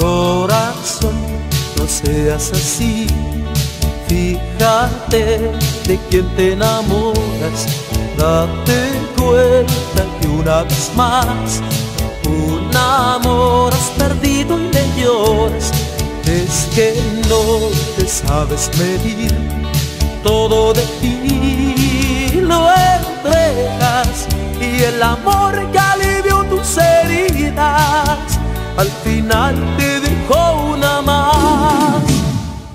Corazón, no seas así. Fíjate de quién te enamoras. Date cuenta que una vez más un amor has perdido y le lloras. Es que no te sabes medir todo de ti lo entregas y el amor que alivió tus heridas al final te dejó una más.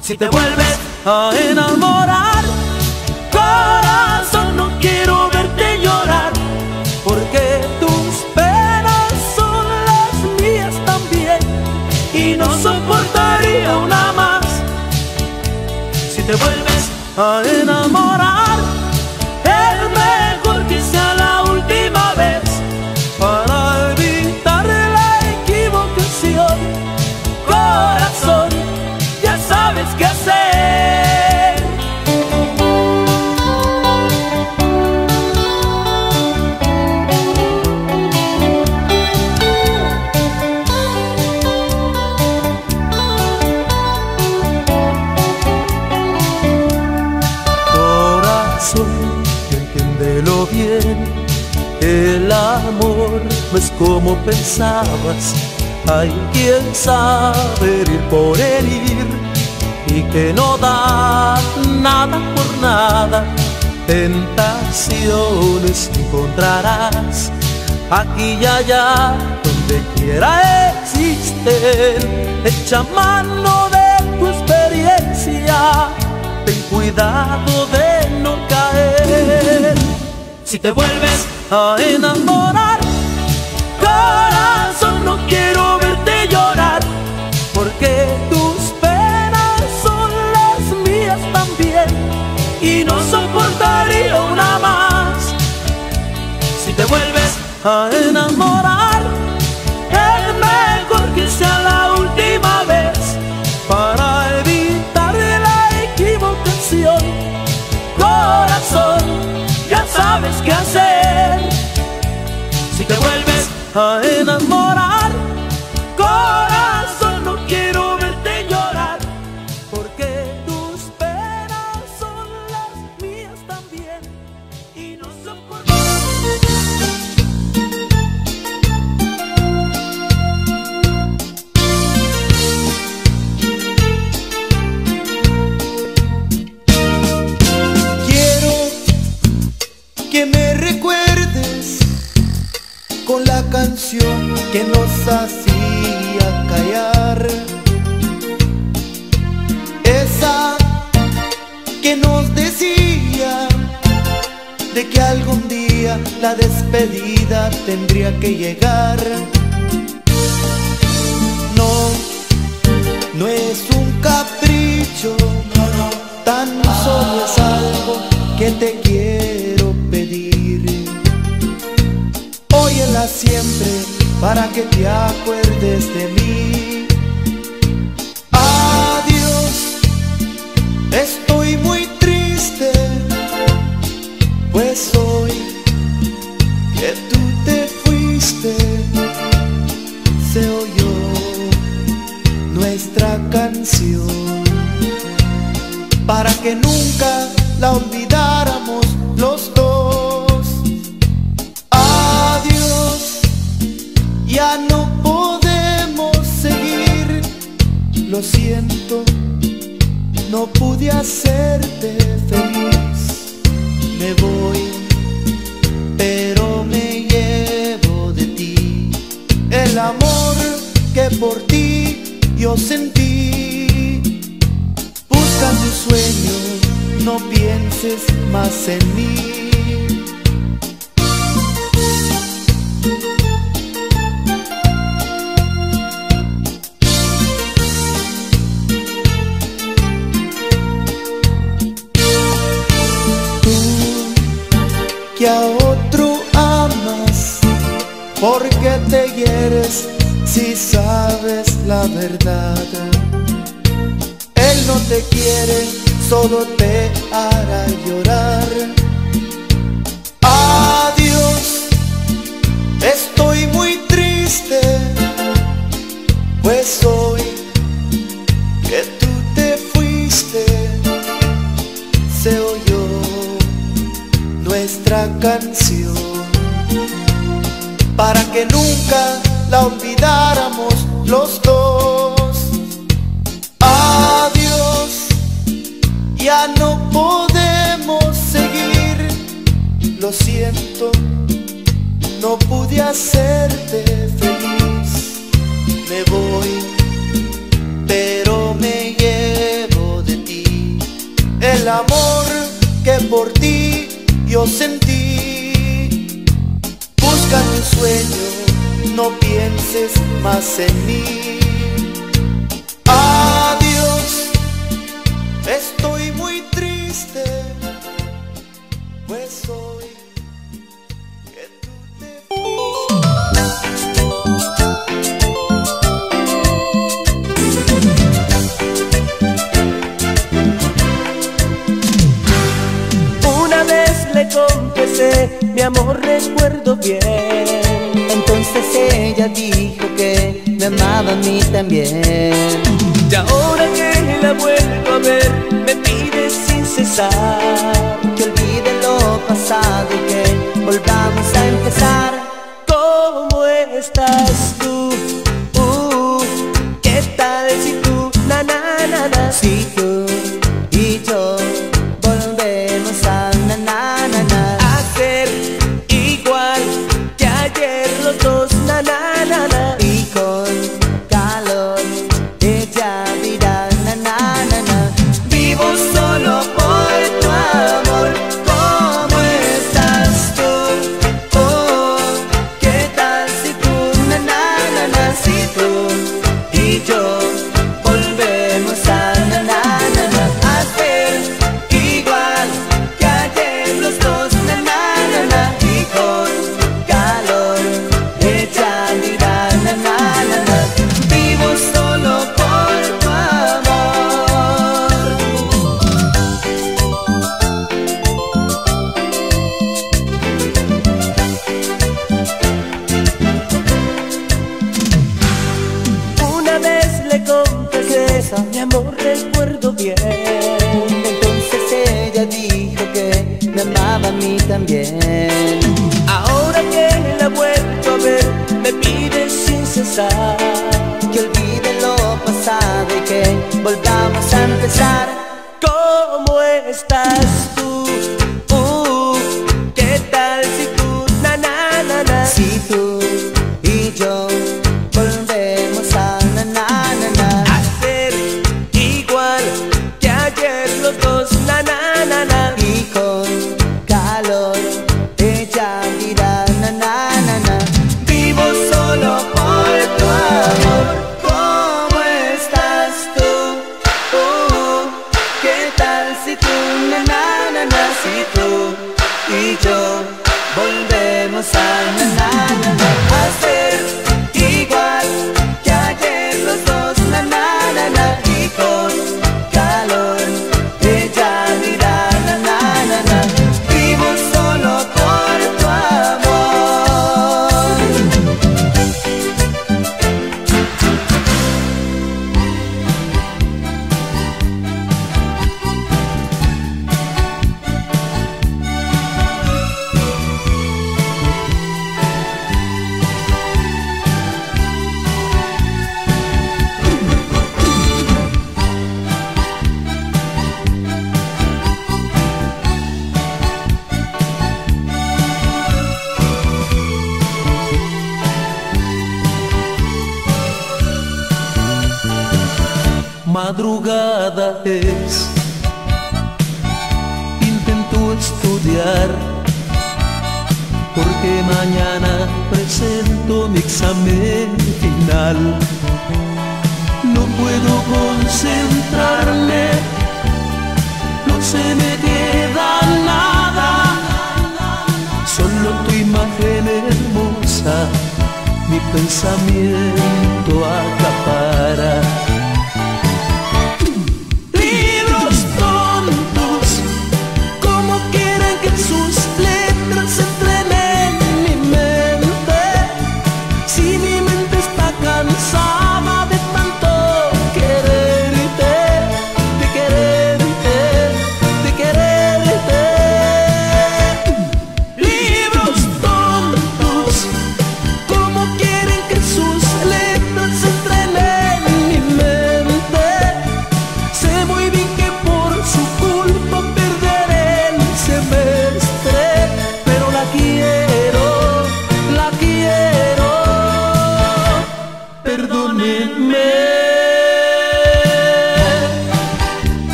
Si te vuelves a enamorar, te vuelves a enamorar, no es como pensabas. Hay quien sabe herir por herir y que no da nada por nada. Tentaciones encontrarás aquí y allá, donde quiera existen. Echa mano de tu experiencia, ten cuidado de no caer. Si te vuelves a enamorar, a enamorar, es mejor que sea la última vez para evitar la equivocación. Corazón, ya sabes qué hacer. Si te vuelves a enamorar, que algún día la despedida tendría que llegar. No, no es un capricho, tan solo es algo que te quiero pedir. Óyela siempre para que te acuerdes de mí.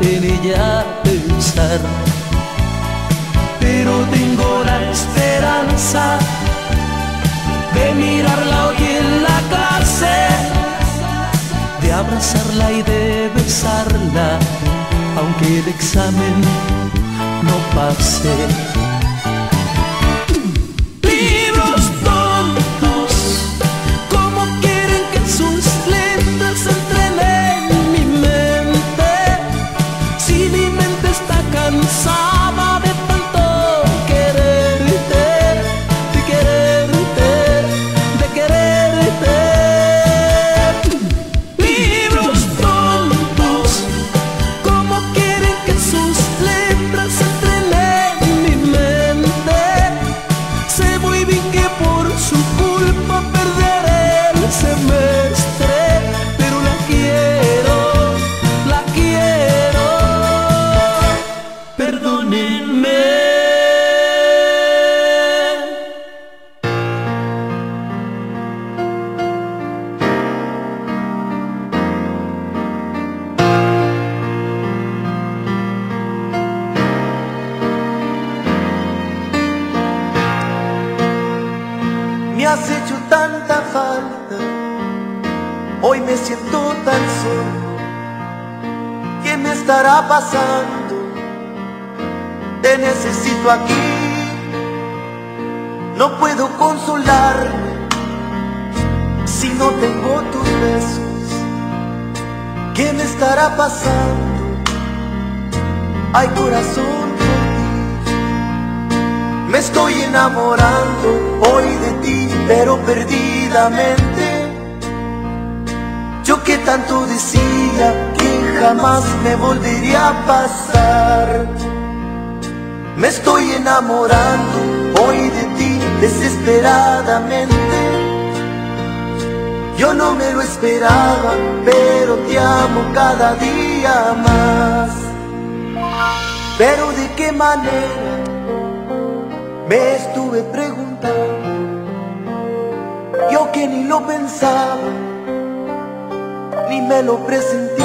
En ella pensar. Pero tengo la esperanza de mirarla hoy en la clase, de abrazarla y de besarla, aunque el examen no pase. Yo que tanto decía que jamás me volvería a pasar. Me estoy enamorando hoy de ti desesperadamente. Yo no me lo esperaba, pero te amo cada día más. Pero de qué manera me estuve preguntando yo que ni lo pensaba, ni me lo presentí.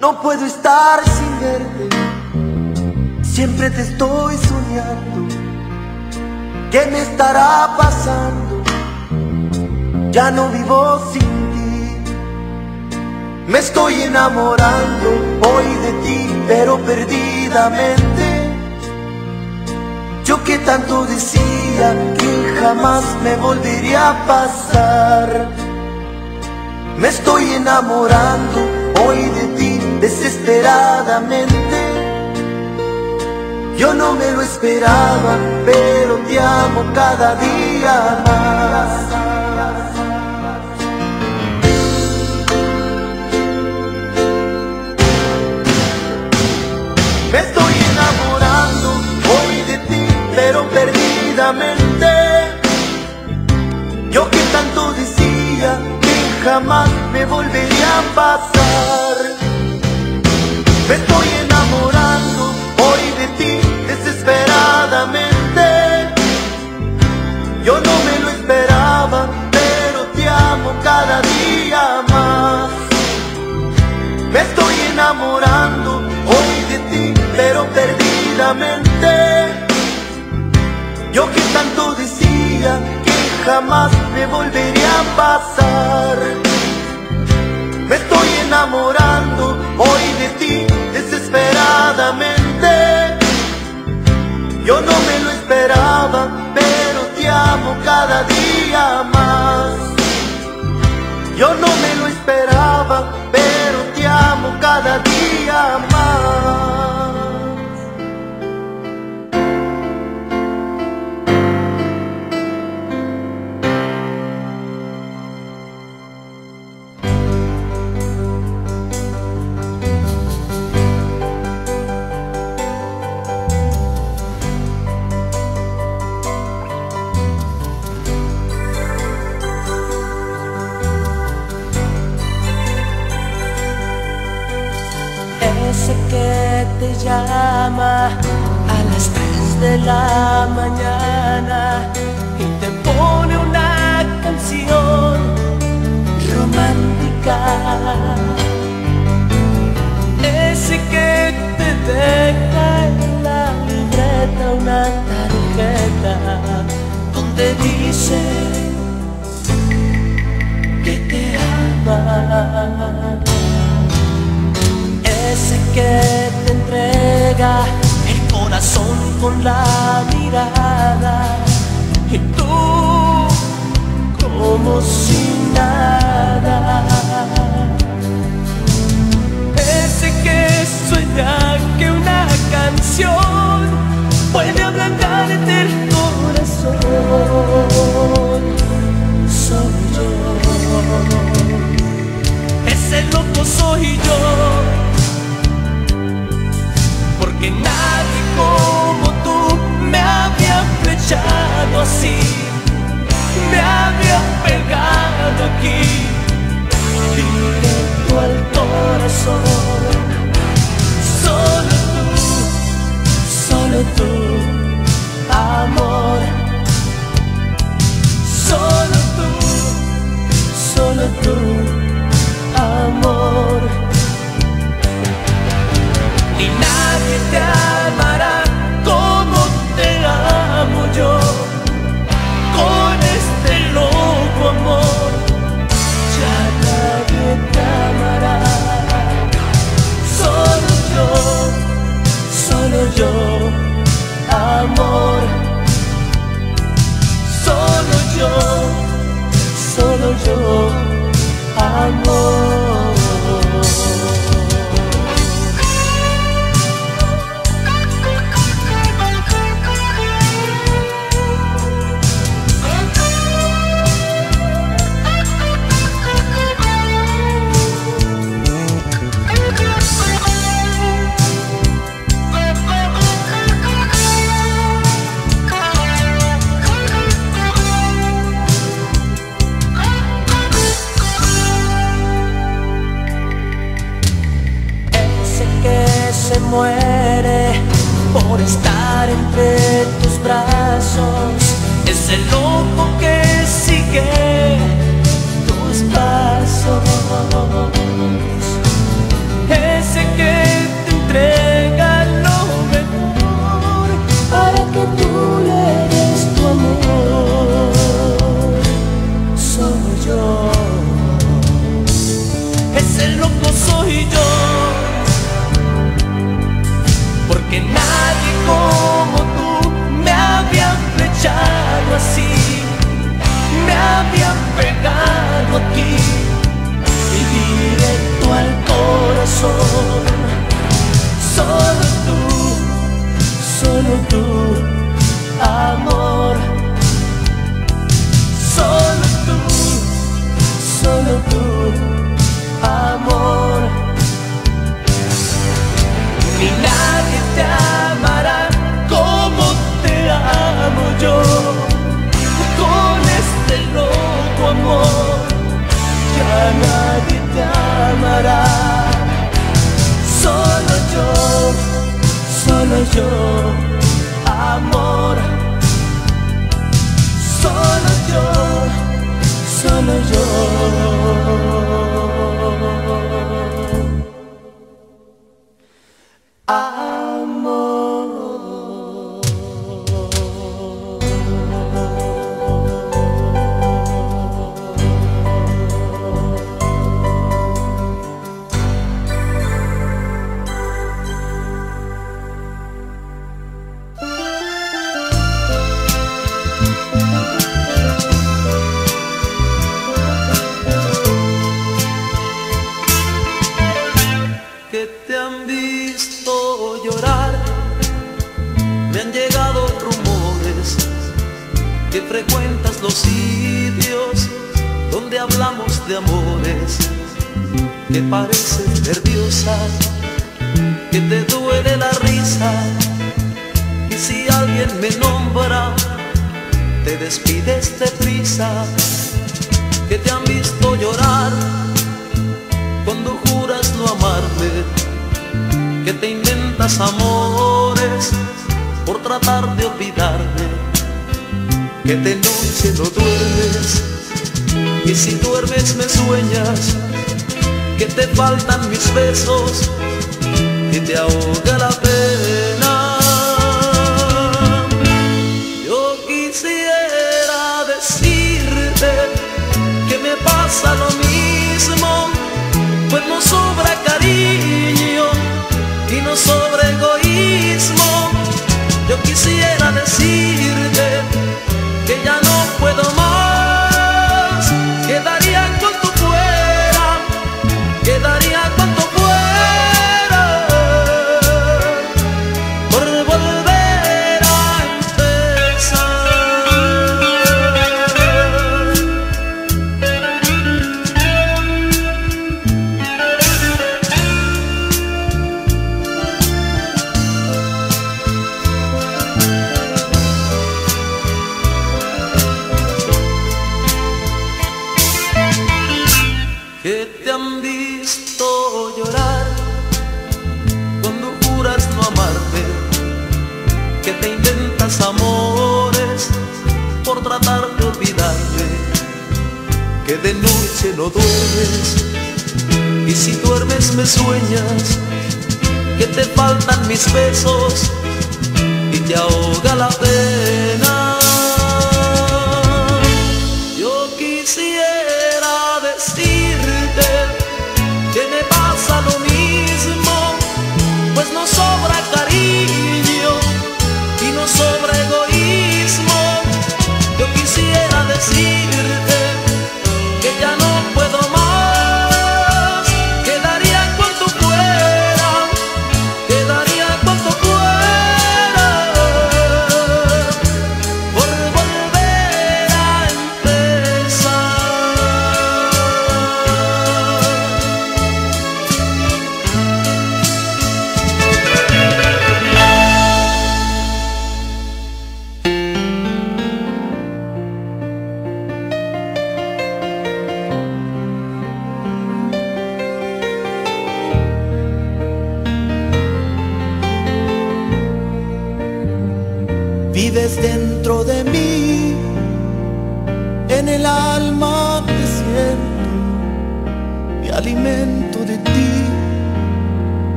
No puedo estar sin verte, siempre te estoy soñando. ¿Qué me estará pasando? Ya no vivo sin. Me estoy enamorando hoy de ti, pero perdidamente. Yo que tanto decía que jamás me volvería a pasar. Me estoy enamorando hoy de ti desesperadamente. Yo no me lo esperaba, pero te amo cada día más. Yo que tanto decía que jamás me volvería a pasar. Me estoy enamorando hoy de ti desesperadamente. Yo no me lo esperaba, pero te amo cada día más. Me estoy enamorando hoy de ti, pero perdidamente. Yo que tanto decía que jamás me volvería a pasar. Me estoy enamorando hoy de ti desesperadamente. Yo no me lo esperaba, pero te amo cada día más. Yo no me te llama a las 3 de la mañana y te pone una canción romántica. Ese que te deja en la libreta una tarjeta donde dice que te ama ese que te entrega el corazón con la mirada y tú como si nada. Ese que sueña que una canción puede ablandarte el corazón. Soy yo. Ese loco soy yo porque nadie como tú me había flechado así, me había pegado aquí, directo al corazón. Solo tú, solo tú, amor. Solo tú, solo tú, amor ni nadie te amará quisiera decirte que me pasa lo mismo, pues no sobra cariño y no sobra egoísmo. Yo quisiera decirte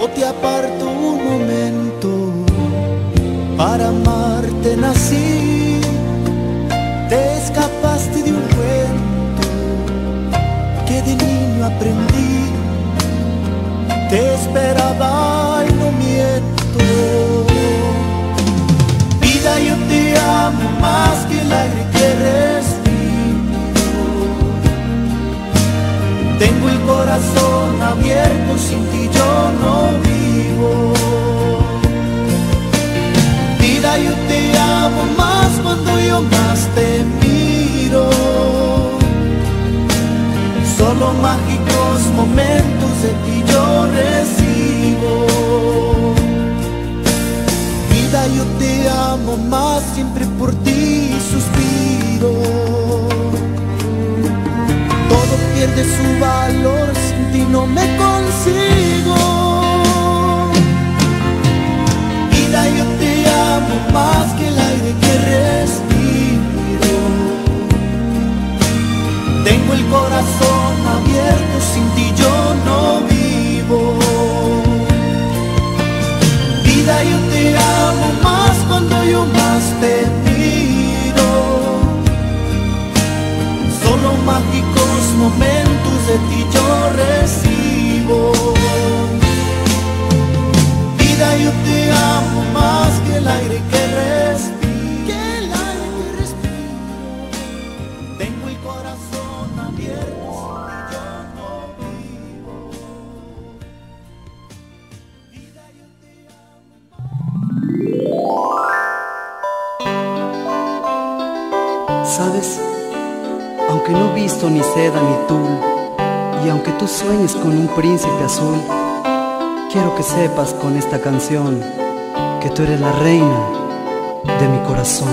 no te aparto un momento, para amarte nací, te escapaste de un cuento que de niño aprendí, te esperaba y no miento. Yo te amo más que el aire que Tengo el corazón abierto, sin ti yo no vivo. Vida, yo te amo más cuando yo más te miro. Solo mágicos momentos de ti yo recibo yo te amo más, siempre por ti suspiro. Pierde su valor, sin ti no me consigo. Vida, yo te amo más que el aire que respiro. Tengo el corazón abierto, sin ti yo no vivo yo te amo más cuando yo más te miro. Solo mágicos momentos de ti yo recibo. Vida, yo te amo más que el aire ni seda ni tul, y aunque tú sueñes con un príncipe azul, quiero que sepas con esta canción que tú eres la reina de mi corazón.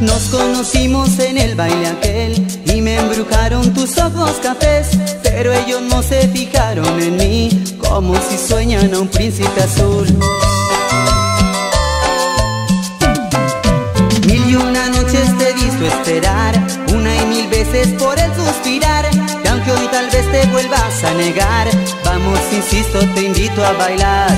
Nos conocimos en el baile aquel y me embrujaron tus ojos cafés, pero ellos no se en mí como si sueñan a un príncipe azul. Mil y una noches te visto esperar, una y mil veces por el suspirar, y aunque hoy tal vez te vuelvas a negar, vamos, insisto, te invito a bailar.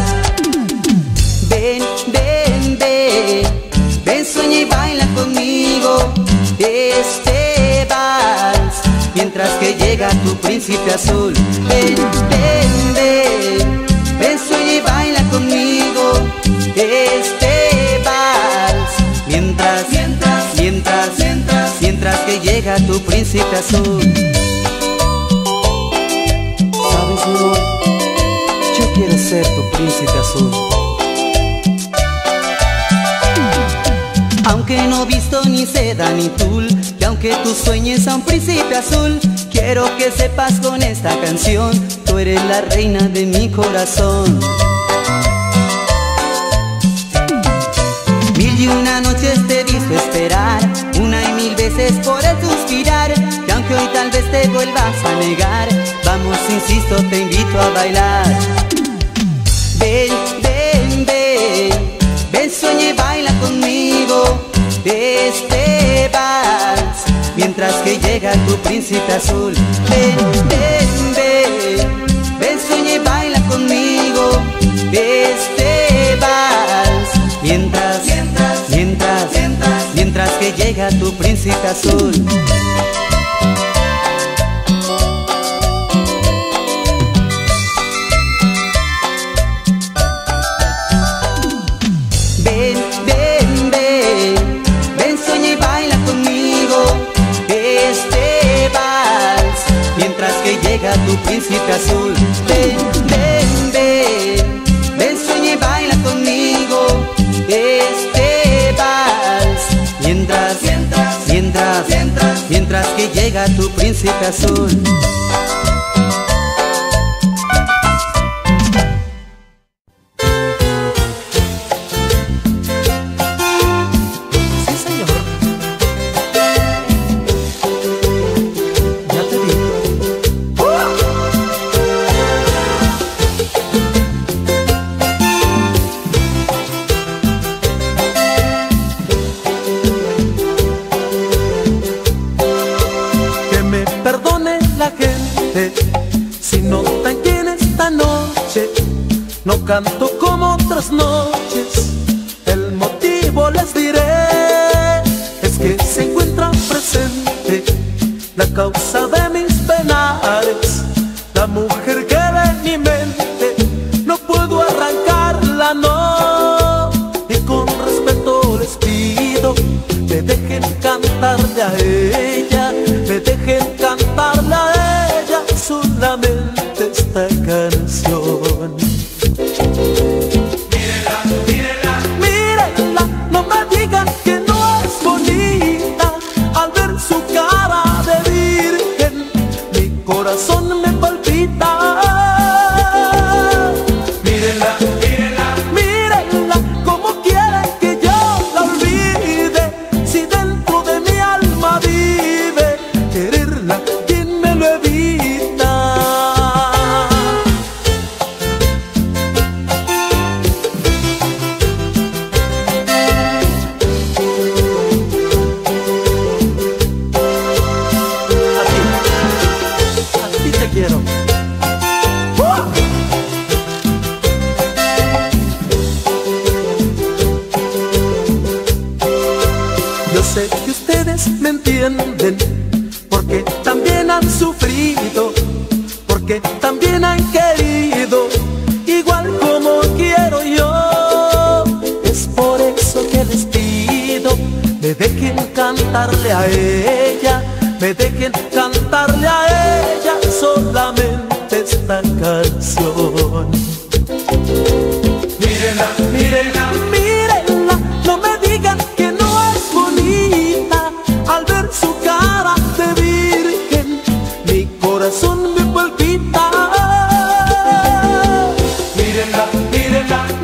Príncipe azul. Ven, ven, ven. Ven, y baila conmigo este vals. Mientras, mientras, mientras, mientras Mientras que llega tu príncipe azul. Sabes, amor, yo quiero ser tu príncipe azul. Aunque no visto ni seda ni tul Que aunque tú sueñes a un príncipe azul Quiero que sepas con esta canción Tú eres la reina de mi corazón. Mil y una noches te visto esperar Una y mil veces por el suspirar Que aunque hoy tal vez te vuelvas a negar Vamos, insisto, te invito a bailar. Ven, ven, ven Ven, sueña y baila conmigo Mientras que llega tu príncipe azul. Ven, ven, ven Ven, sueña y baila conmigo. Este vals Mientras, mientras, mientras, mientras, mientras que llega tu príncipe azul tu príncipe azul. Ven, ven, ven, ven, sueña y baila conmigo este vals. Mientras, mientras, mientras, mientras, mientras que llega tu príncipe azul. Canto como vida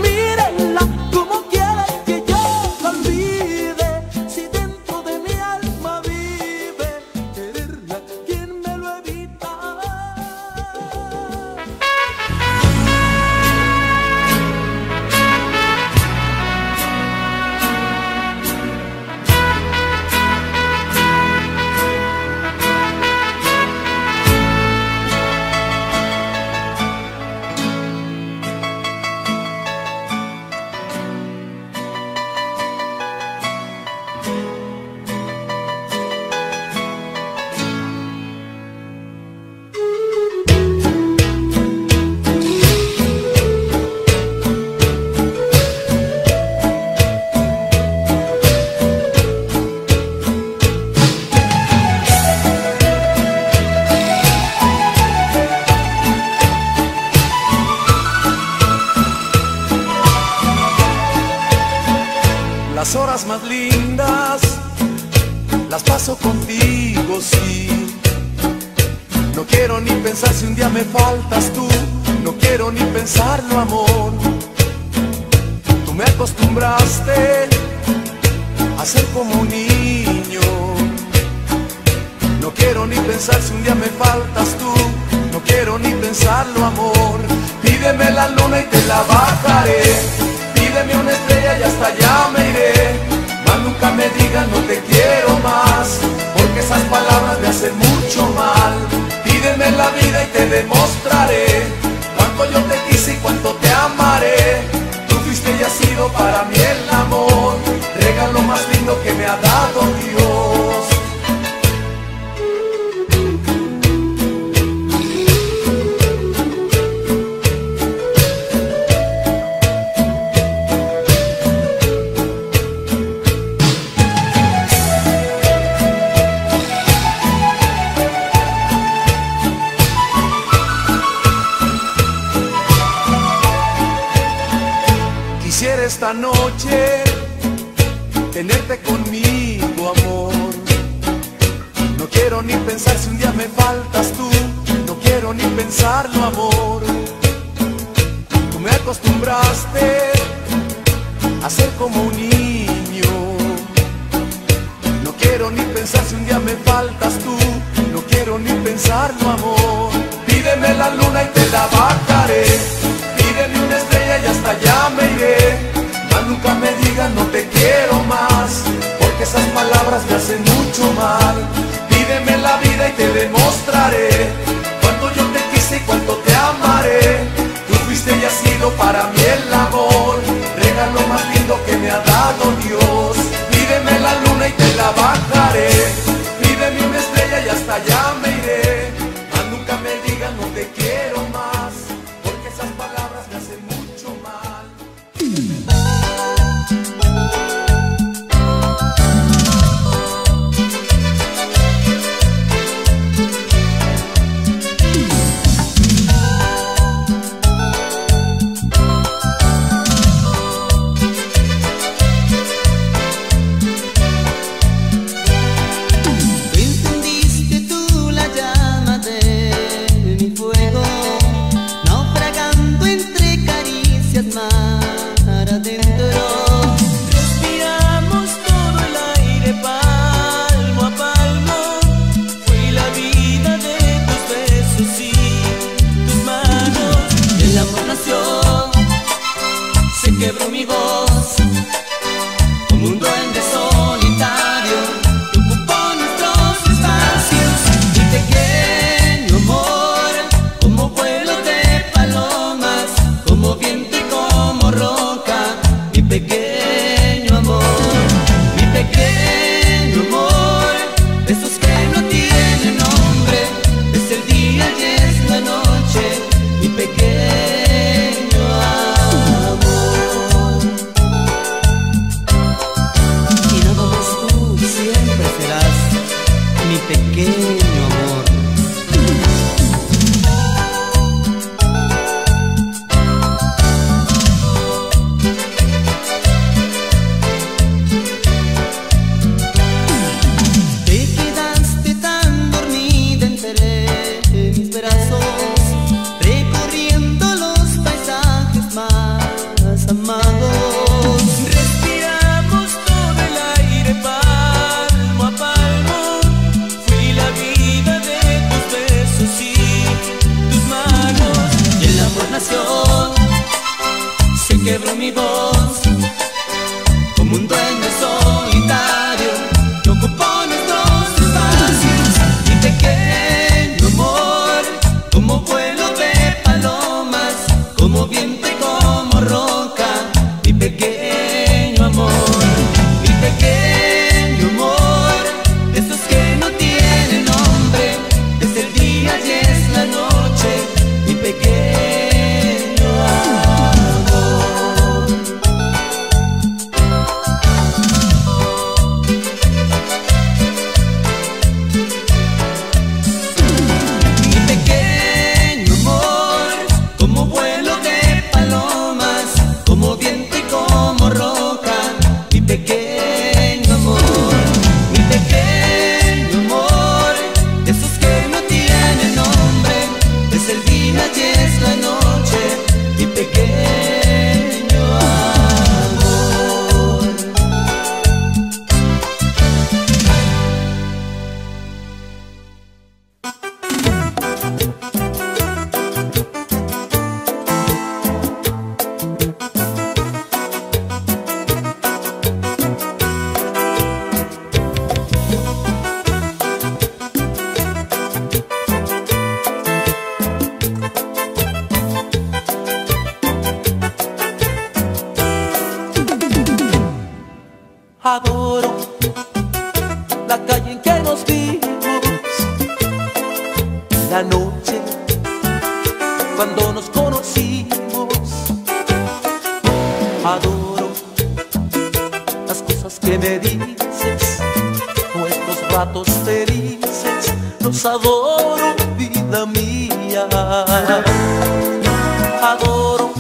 Adoro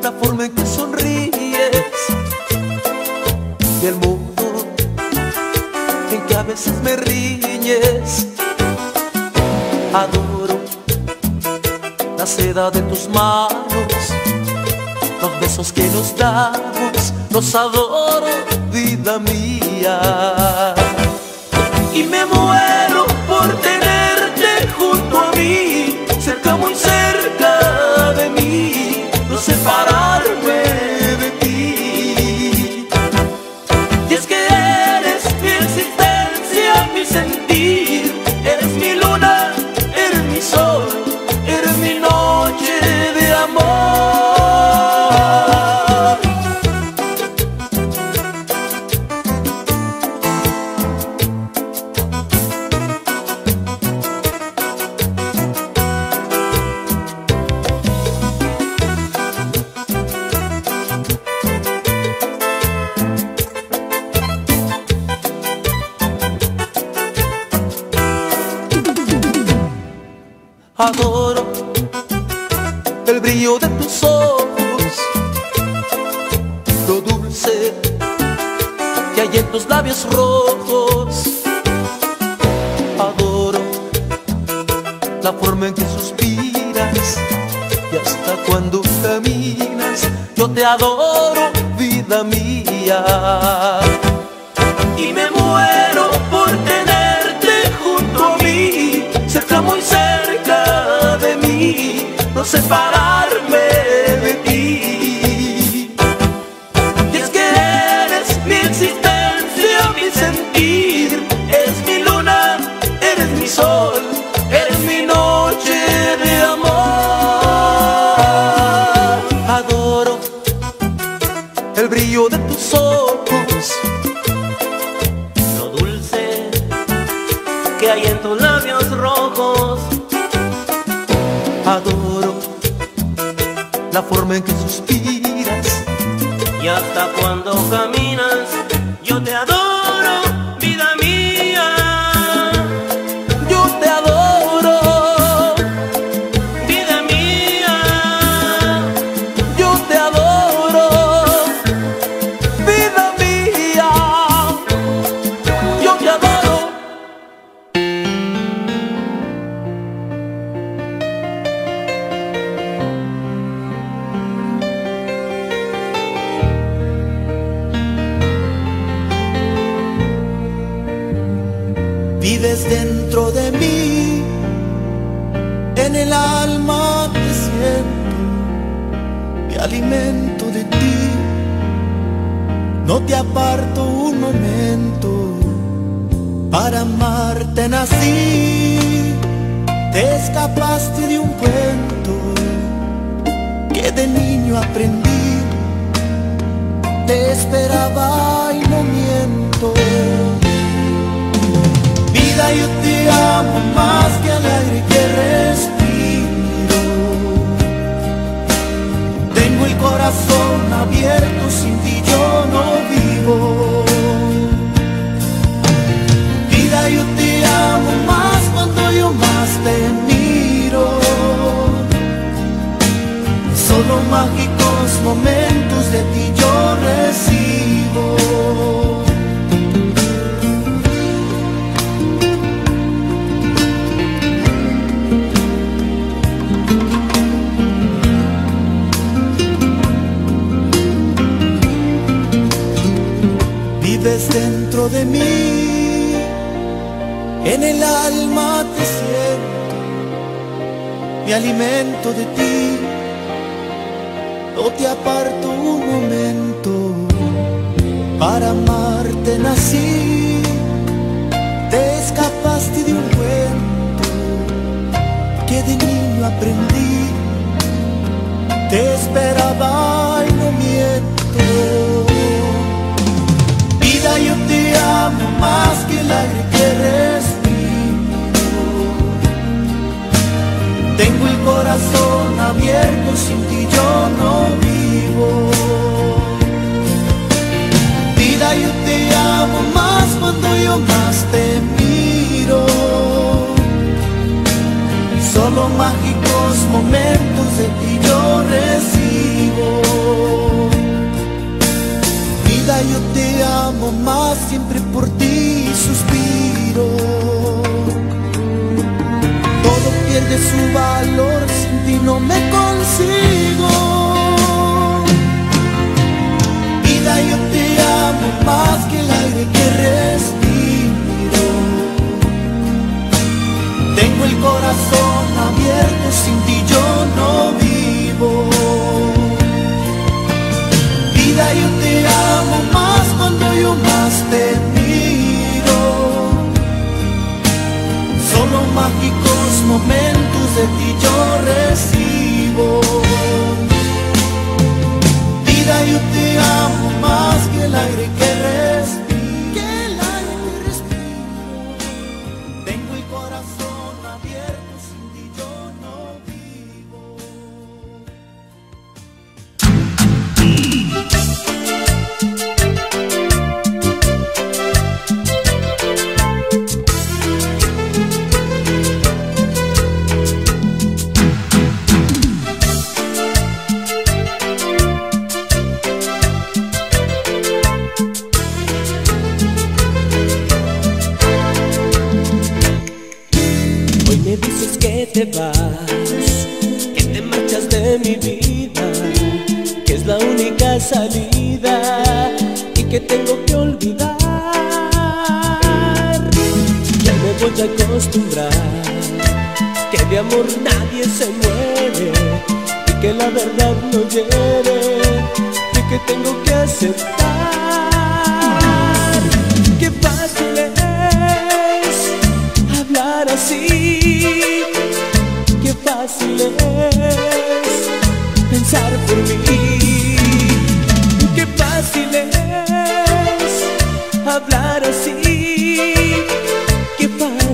la forma en que sonríes y el mundo en que a veces me riñes. Adoro la seda de tus manos, los besos que nos damos, los adoro, vida mía. Y me muero. separado.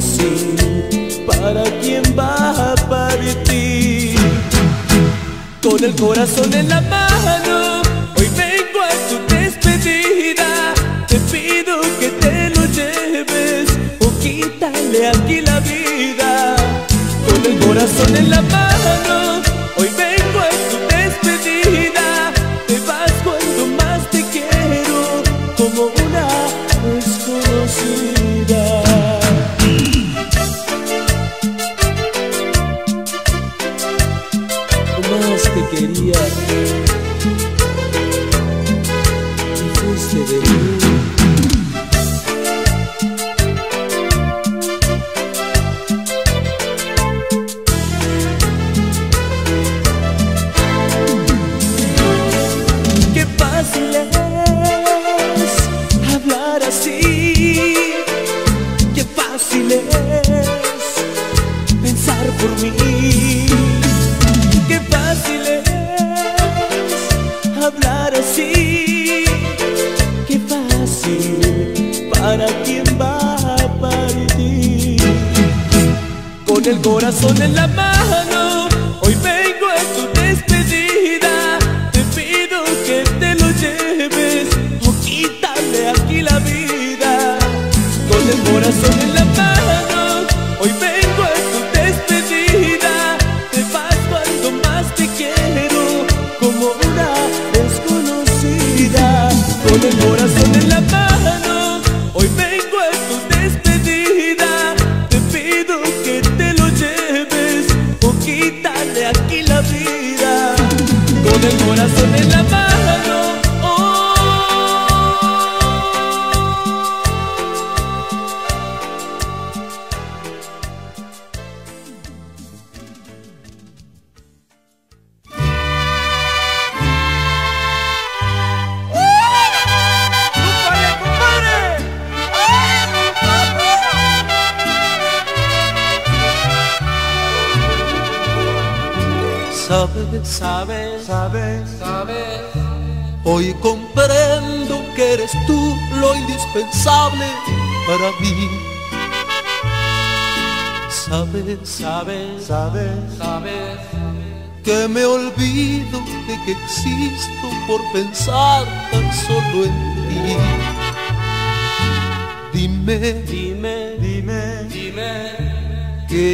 Fácil para quien va a partir. Con el corazón en la mano, hoy vengo a tu despedida. Te pido que te lo lleves o quítale aquí la vida. Con el corazón en la mano,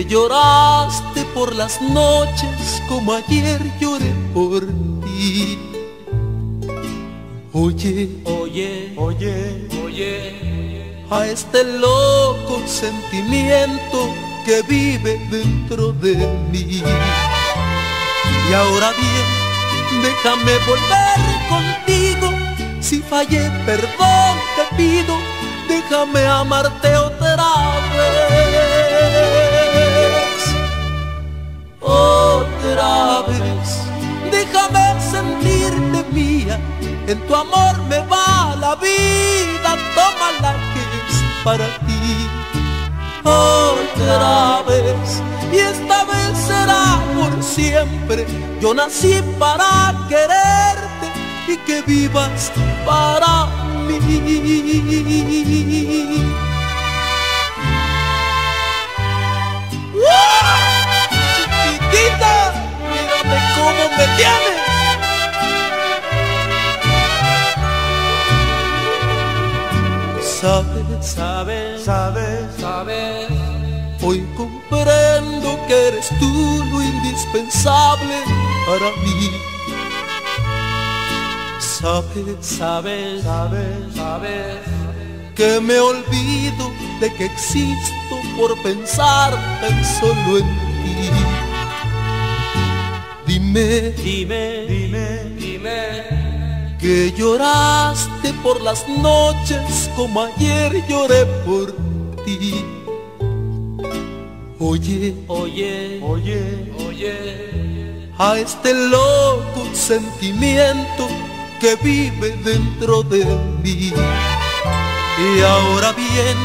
que lloraste por las noches como ayer lloré por ti. Oye, oye, oye, oye, a este loco sentimiento que vive dentro de mí. Y ahora bien, déjame volver contigo. Si fallé, perdón te pido. Déjame amarte otra vez. Otra. Déjame sentirte mía. En tu amor me va la vida. Tómala que es para ti otra vez y esta vez será por siempre. Yo nací para quererte y que vivas para mí. Cómo me tienes. Sabes, sabes, sabes, sabes, Hoy comprendo que eres tú lo indispensable para mí. Sabes, sabes, sabes, sabes, que me olvido de que existo por pensar tan solo en Dime, Dime, dime, dime. que lloraste por las noches como ayer lloré por ti. Oye, Oye, oye, oye. a este loco sentimiento que vive dentro de mí. Y ahora bien,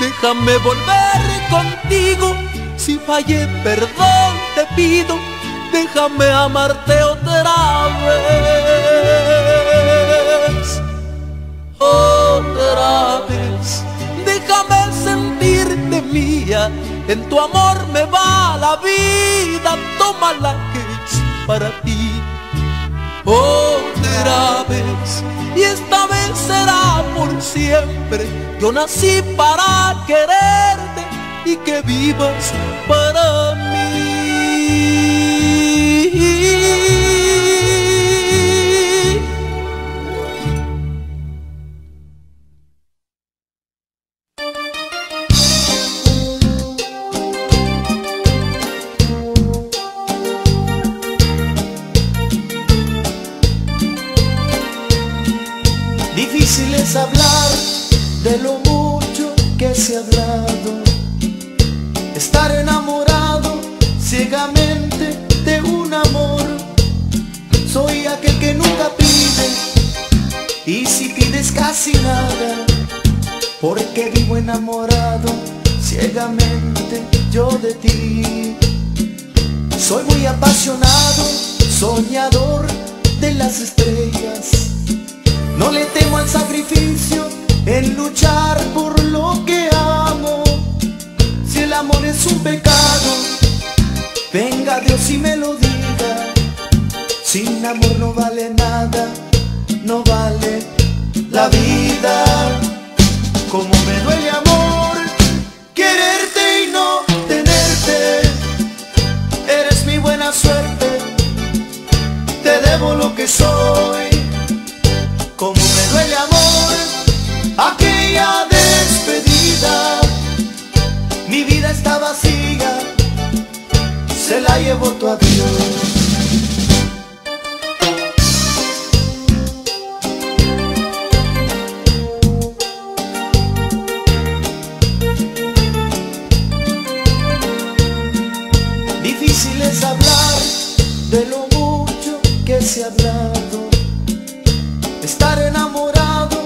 déjame volver contigo. Si fallé, perdón te pido. Déjame amarte otra vez. Otra vez. Déjame sentirte mía. En tu amor me va la vida. Toma la que es para ti otra vez y esta vez será por siempre. Yo nací para quererte y que vivas para mí. Porque vivo enamorado ciegamente yo de ti. Soy muy apasionado, soñador de las estrellas. No le temo al sacrificio en luchar por lo que amo. Si el amor es un pecado, venga Dios y me lo diga. Sin amor no vale nada, no vale la vida. Como me duele amor, quererte y no tenerte. Eres mi buena suerte, te debo lo que soy. Como me duele amor, aquella despedida. Mi vida está vacía, se la llevó tu adiós. Hablado. Estar enamorado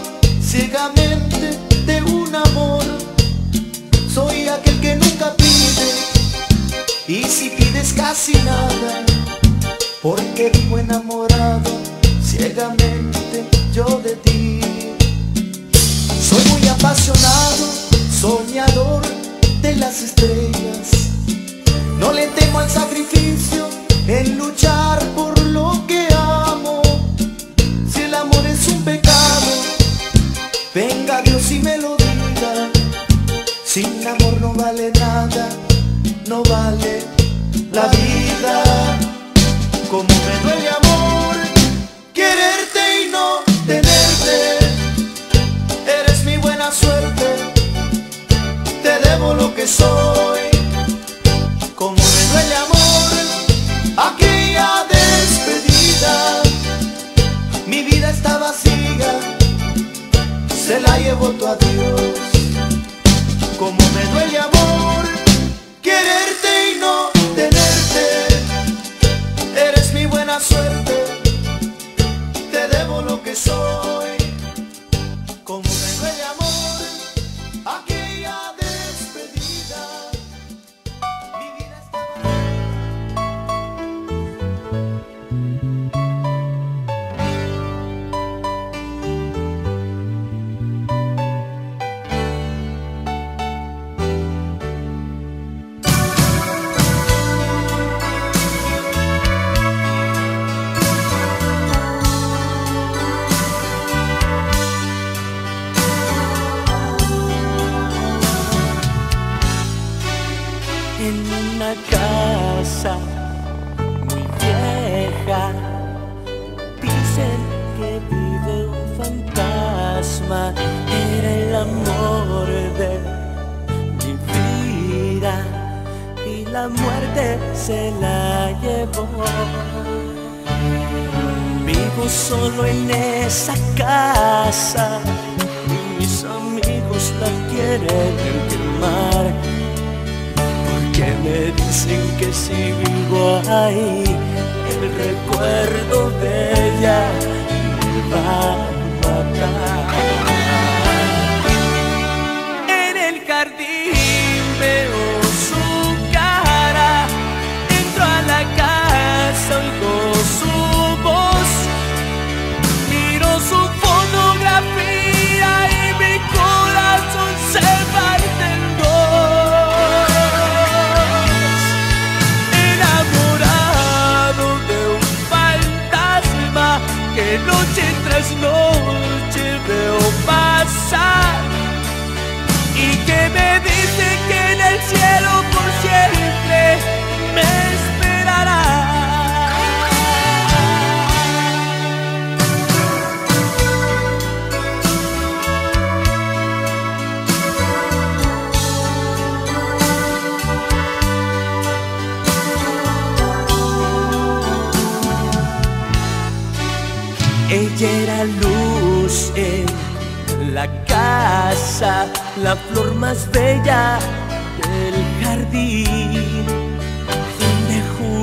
ciegamente de un amor. Soy aquel que nunca pide y si pides casi nada. Porque vivo enamorado ciegamente yo de ti. Soy muy apasionado, soñador de las estrellas. No le temo al sacrificio en luchar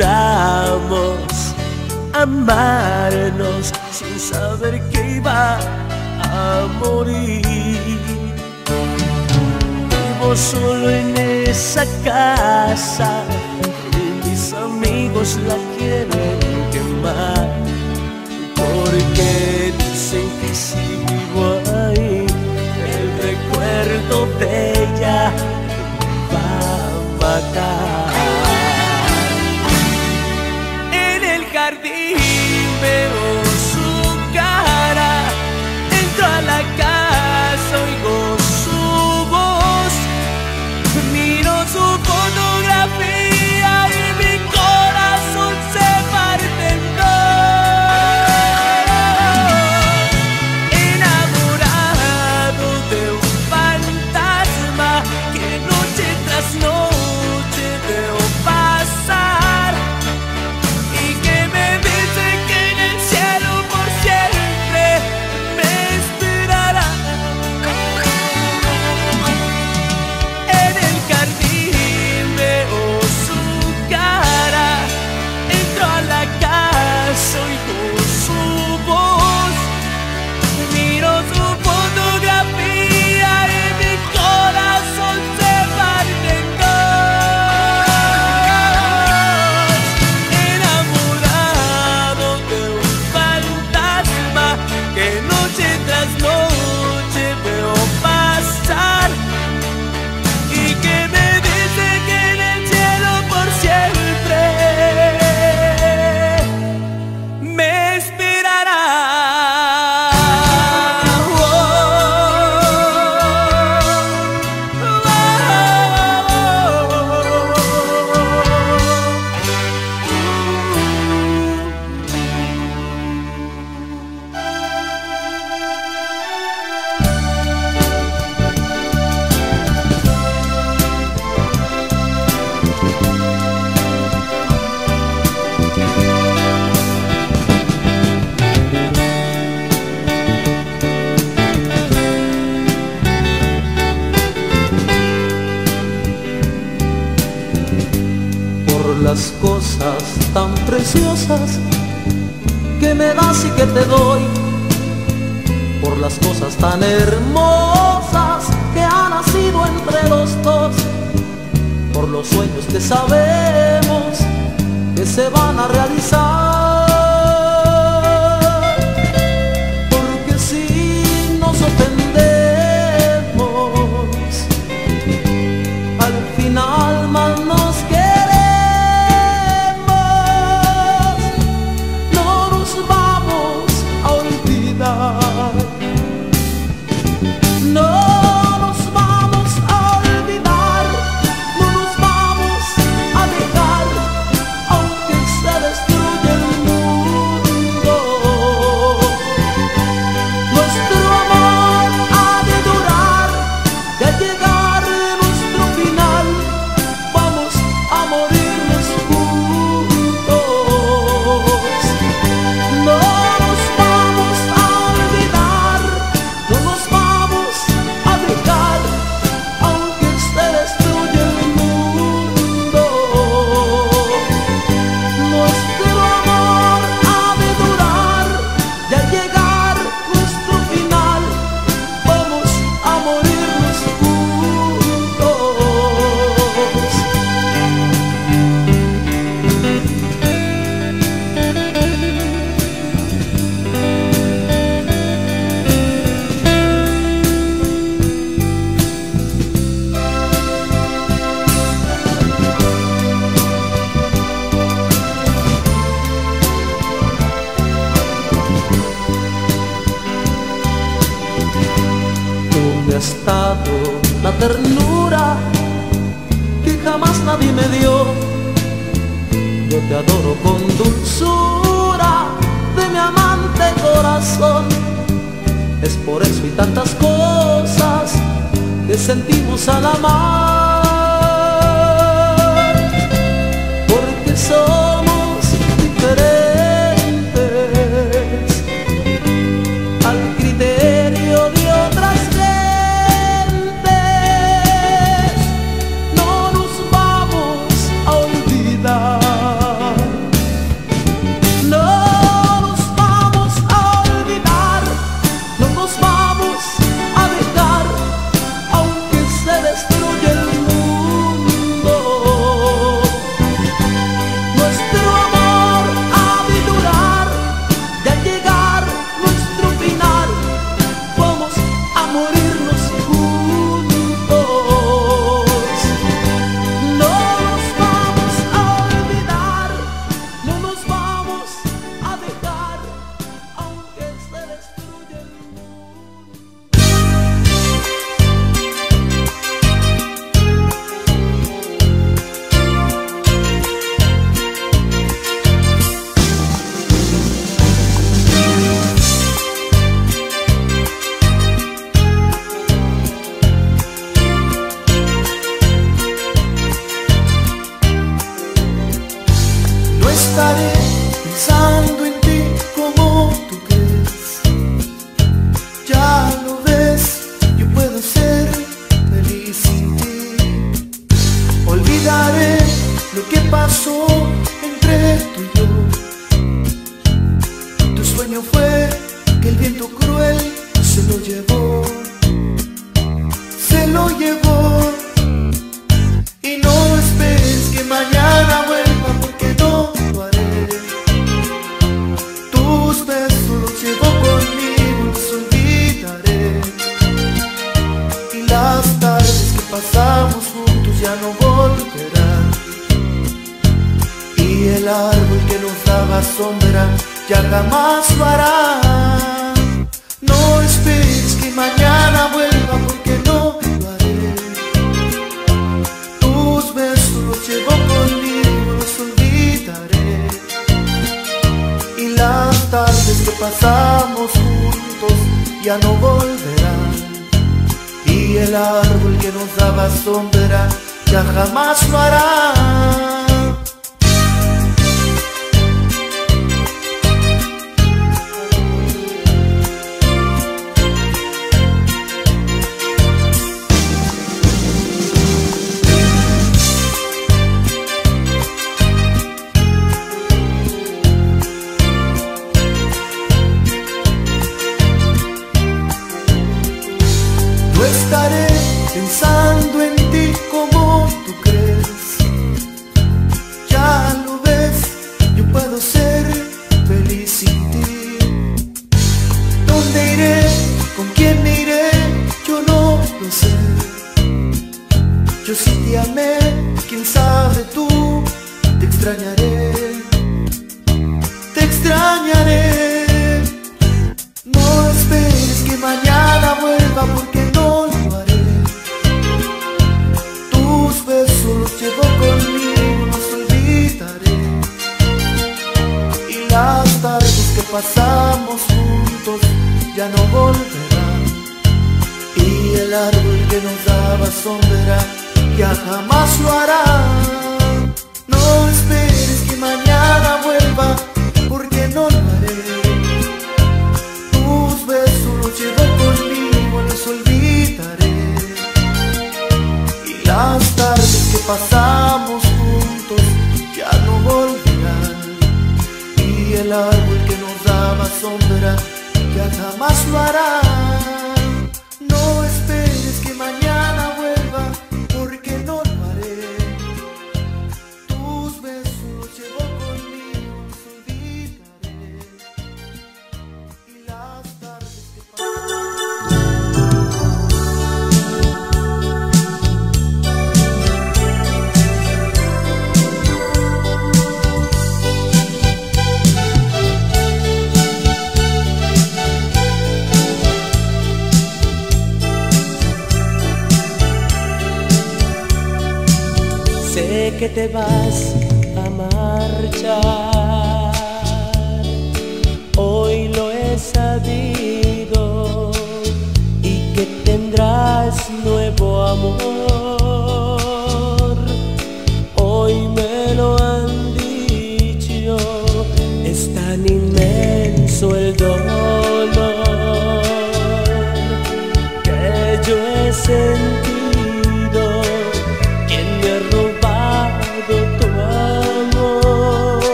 juramos amarnos sin saber que iba a morir. Vivo solo en esa casa y mis amigos la quieren quemar porque dicen que si vivo ahí, el recuerdo de ella va a matar. que me das y que te doy por las cosas tan hermosas que ha nacido entre los dos, por los sueños que sabemos que se van a realizar. Porque si nos ofendemos, será, já jamais fará.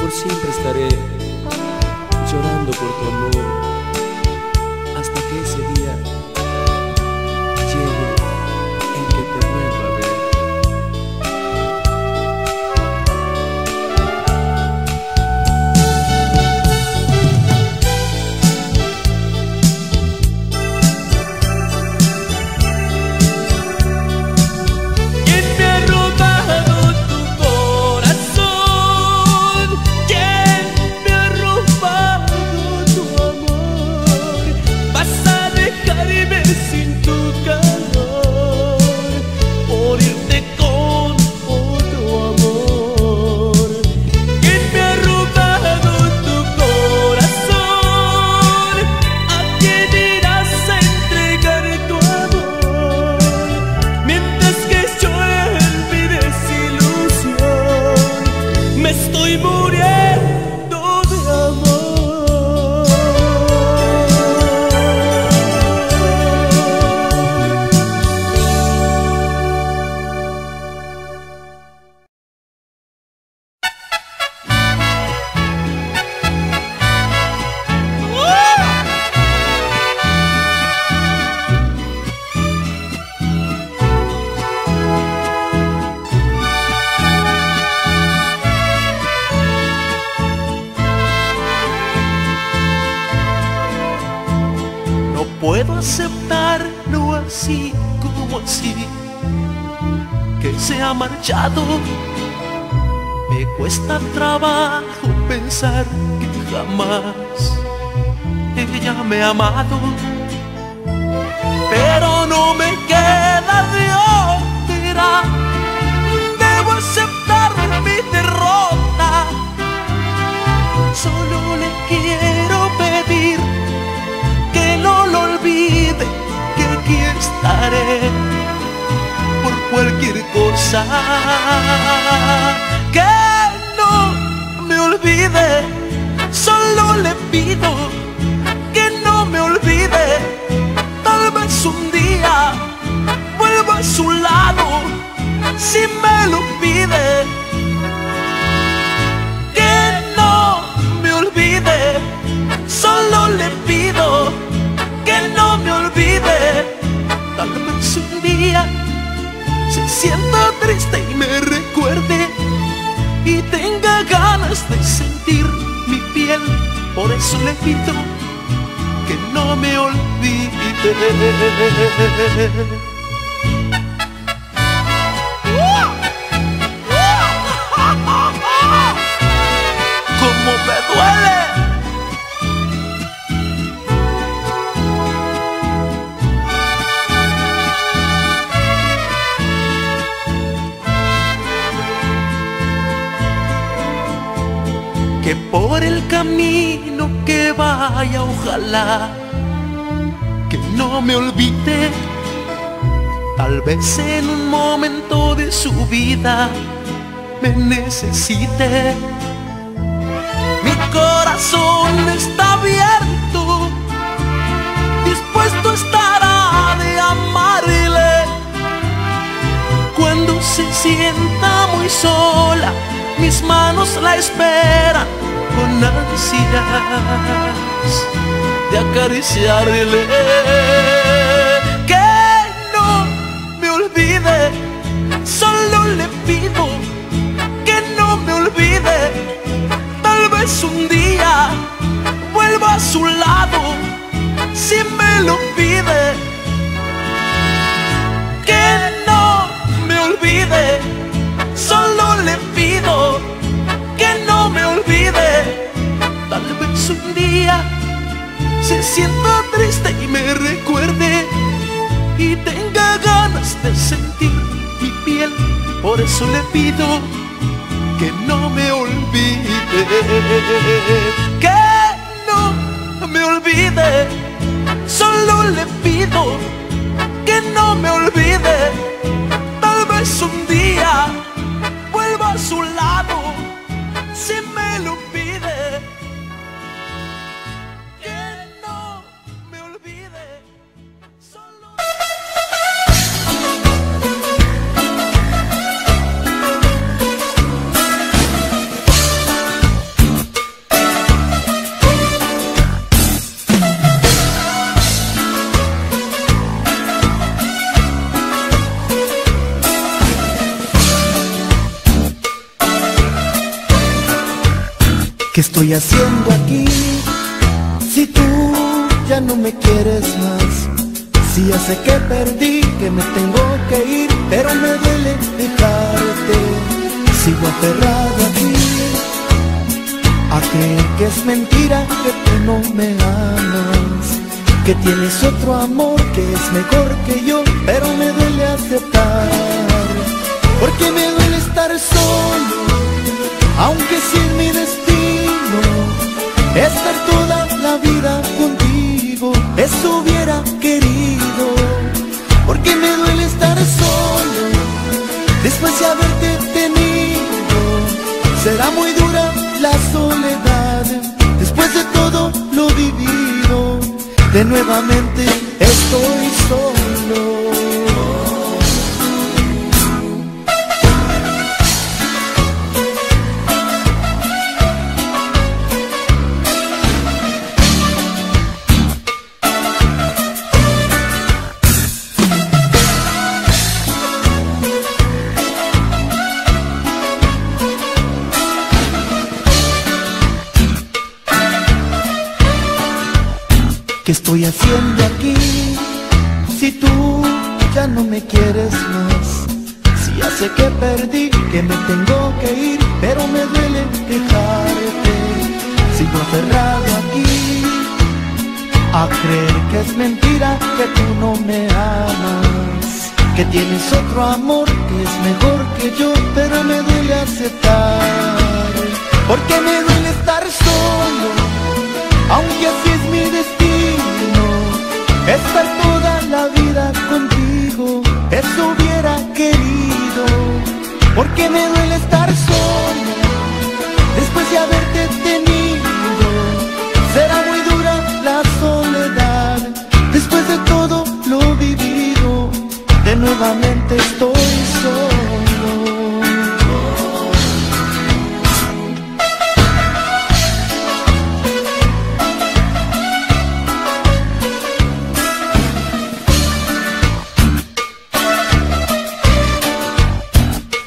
Puedo Me cuesta trabajo pensar que jamás ella me ha amado, pero no me queda de otra. Debo aceptar mi derrota, solo le quiero pedir no lo olvide que aquí estaré cualquier cosa. Que no me olvide, solo le pido que no me olvide. Tal vez un día vuelva a su lado si me lo sienta triste y me recuerde y tenga ganas de sentir mi piel. Por eso le pido que no me olvide. Vaya ojalá que no me olvide. Tal vez en un momento de su vida me necesite. Mi corazón está abierto dispuesto estará de amarle. Cuando se sienta muy sola, mis manos la esperan con ansias de acariciarle. Que no me olvide, solo le pido que no me olvide. Tal vez un día vuelva a su lado si me lo pide. Que no me olvide, solo le pido me olvide. Tal vez un día se sienta triste y me recuerde y tenga ganas de sentir mi piel. Por eso le pido que no me olvide, que no me olvide. Solo le pido que no me olvide. Tal vez un día vuelva a su lado ¿Qué estoy haciendo aquí? Si tú ya no me quieres más. Si ya sé que perdí, que me tengo que ir Pero me duele dejarte Sigo aferrado A creer que es mentira que tú no me amas Que tienes otro amor que es mejor que yo Pero me duele aceptar. Porque me duele estar solo aunque si es mi destino estar toda la vida contigo, eso hubiera querido, porque me duele estar solo después de haberte tenido. Será muy dura la soledad después de todo lo vivido. De nuevamente ¿Qué estoy haciendo aquí? Si tú ya no me quieres más. Si ya sé que perdí, que me tengo que ir Pero me duele dejarte Sigo aferrado aquí A creer que es mentira que tú no me amas. Que tienes otro amor que es mejor que yo Pero me duele aceptar. Porque me porque me duele estar solo, después de haberte tenido, será muy dura la soledad, después de todo lo vivido, de nuevamente estoy solo.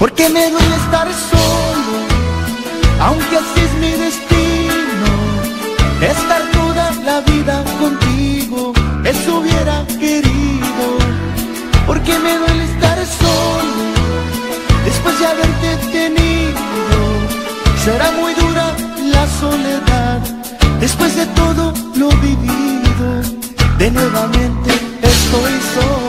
Porque me duele estar solo, aunque así es mi destino, estar toda la vida contigo, eso hubiera querido. Porque me duele estar solo, después de haberte tenido, será muy dura la soledad, después de todo lo vivido, de nuevamente estoy solo.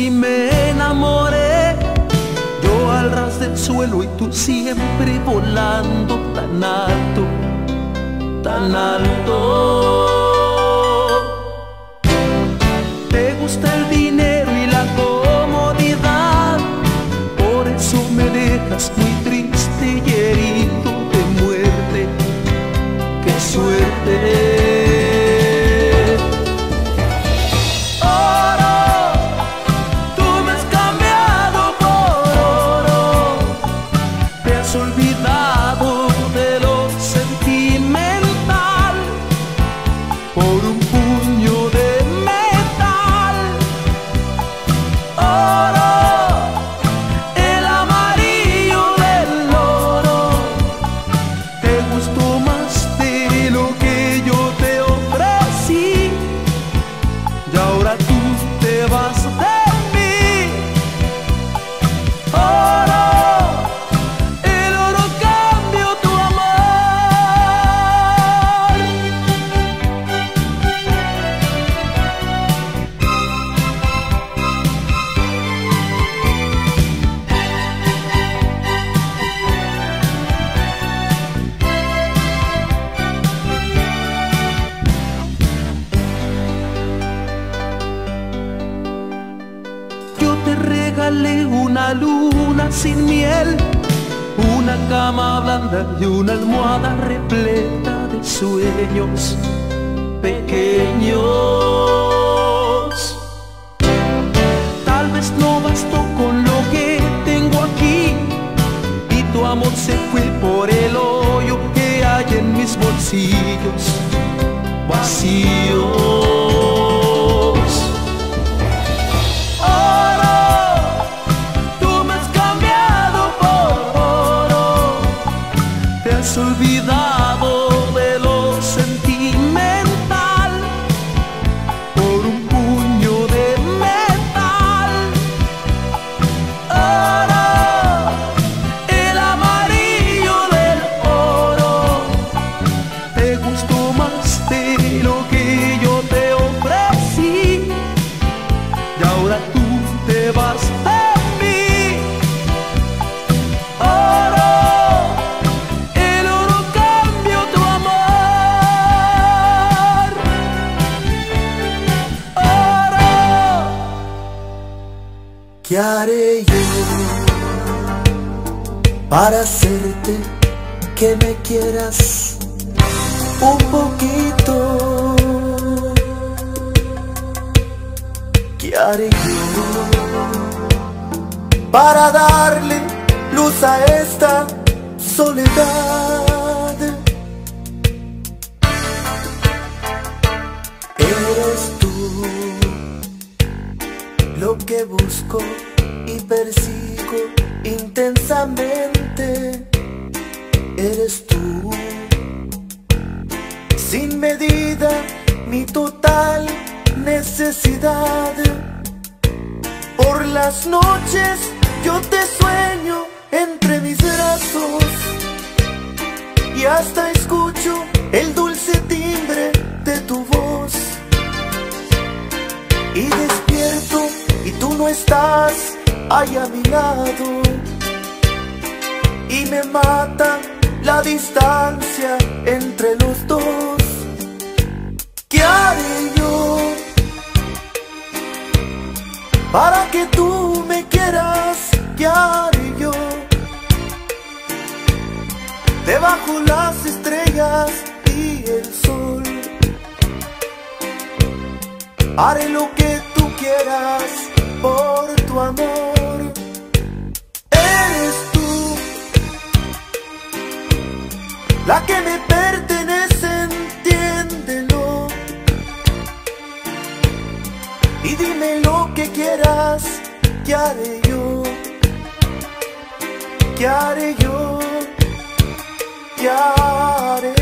y me enamoré. Yo al ras del suelo y tú siempre volando tan alto, tan alto. para darle luz a esta soledad. Eres tú lo que busco y persigo intensamente. Eres tú, sin medida, mi total necesidad. Por las noches yo te sueño entre mis brazos y hasta escucho el dulce timbre de tu voz. Y despierto y tú no estás ahí a mi lado. Y me mata la distancia entre los dos. ¿Qué haré yo para que tú me quieras? ¿Qué haré yo? Debajo las estrellas y el sol. Haré lo que tú quieras por tu amor. Eres tú la que me pertenece, entiéndelo. Y dime lo que quieras, ¿qué haré yo? ¿Qué haré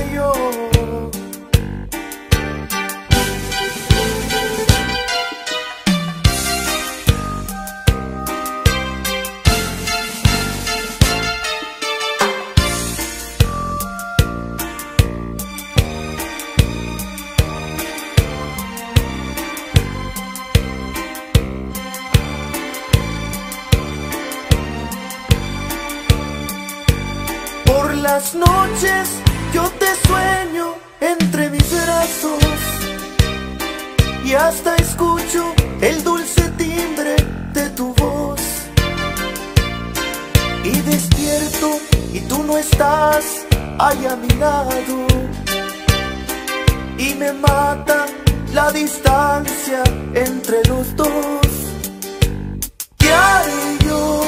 las noches yo te sueño entre mis brazos y hasta escucho el dulce timbre de tu voz. Y despierto y tú no estás ahí a mi lado. Y me mata la distancia entre los dos. ¿Qué haré yo?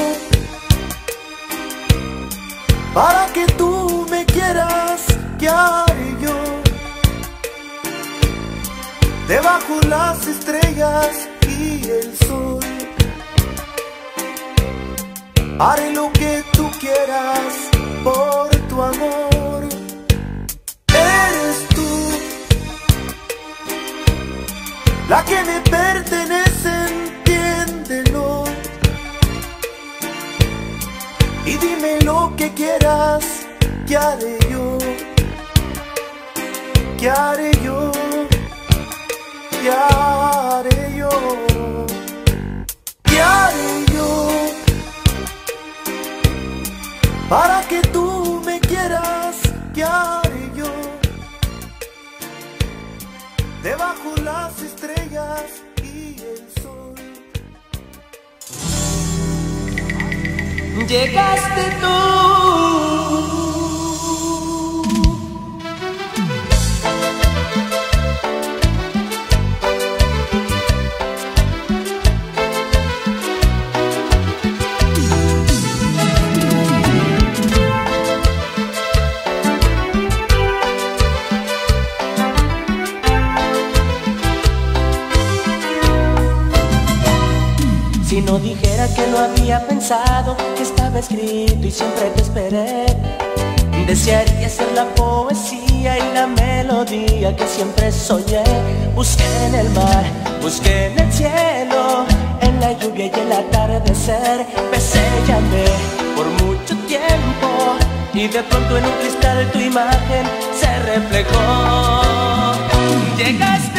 para que tú quieras, ¿qué haré yo? Debajo las estrellas y el sol. Haré lo que tú quieras por tu amor. Eres tú la que me pertenece, entiéndelo. Y dime lo que quieras, ¿qué haré yo? ¿Qué haré yo? ¿Qué haré yo? ¿Qué haré yo? Para que tú me quieras, ¿qué haré yo? Debajo las estrellas y el sol. Llegaste tú. Y siempre te esperé. Desearía ser la poesía y la melodía que siempre soñé. Busqué en el mar, busqué en el cielo, en la lluvia y el atardecer. Besé y amé por mucho tiempo y de pronto en un cristal tu imagen se reflejó. Llegaste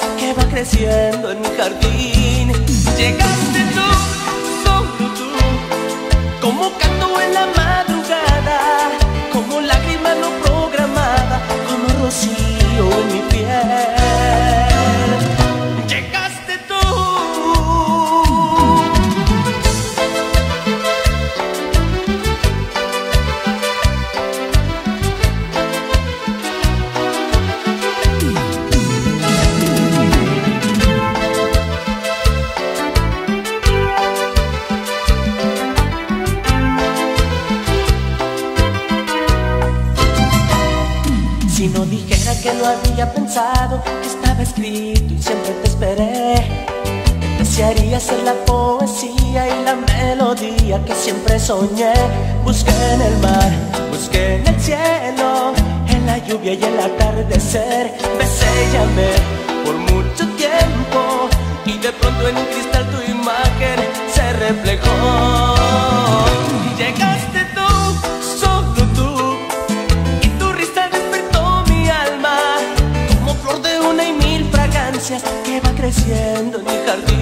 que va creciendo en mi jardín. Llegaste tú, solo tú, como canto en la madrugada, como lágrima no programada, como rocío en mi la poesía y la melodía que siempre soñé. Busqué en el mar, busqué en el cielo, en la lluvia y el atardecer. Besé y llamé por mucho tiempo y de pronto en un cristal tu imagen se reflejó. Y llegaste tú, solo tú, y tu risa despertó mi alma como flor de una y mil fragancias que va creciendo en mi jardín.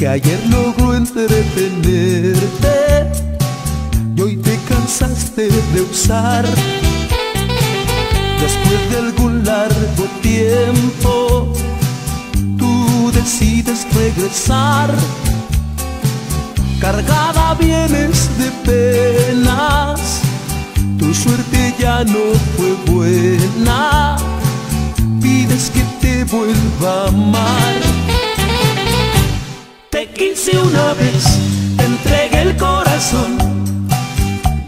que ayer logró entretenerte y hoy te cansaste de usar. Después de algún largo tiempo, tú decides regresar cargada vienes de penas, tu suerte ya no fue buena, pides que te vuelva a amar. Quise una vez, te entregué el corazón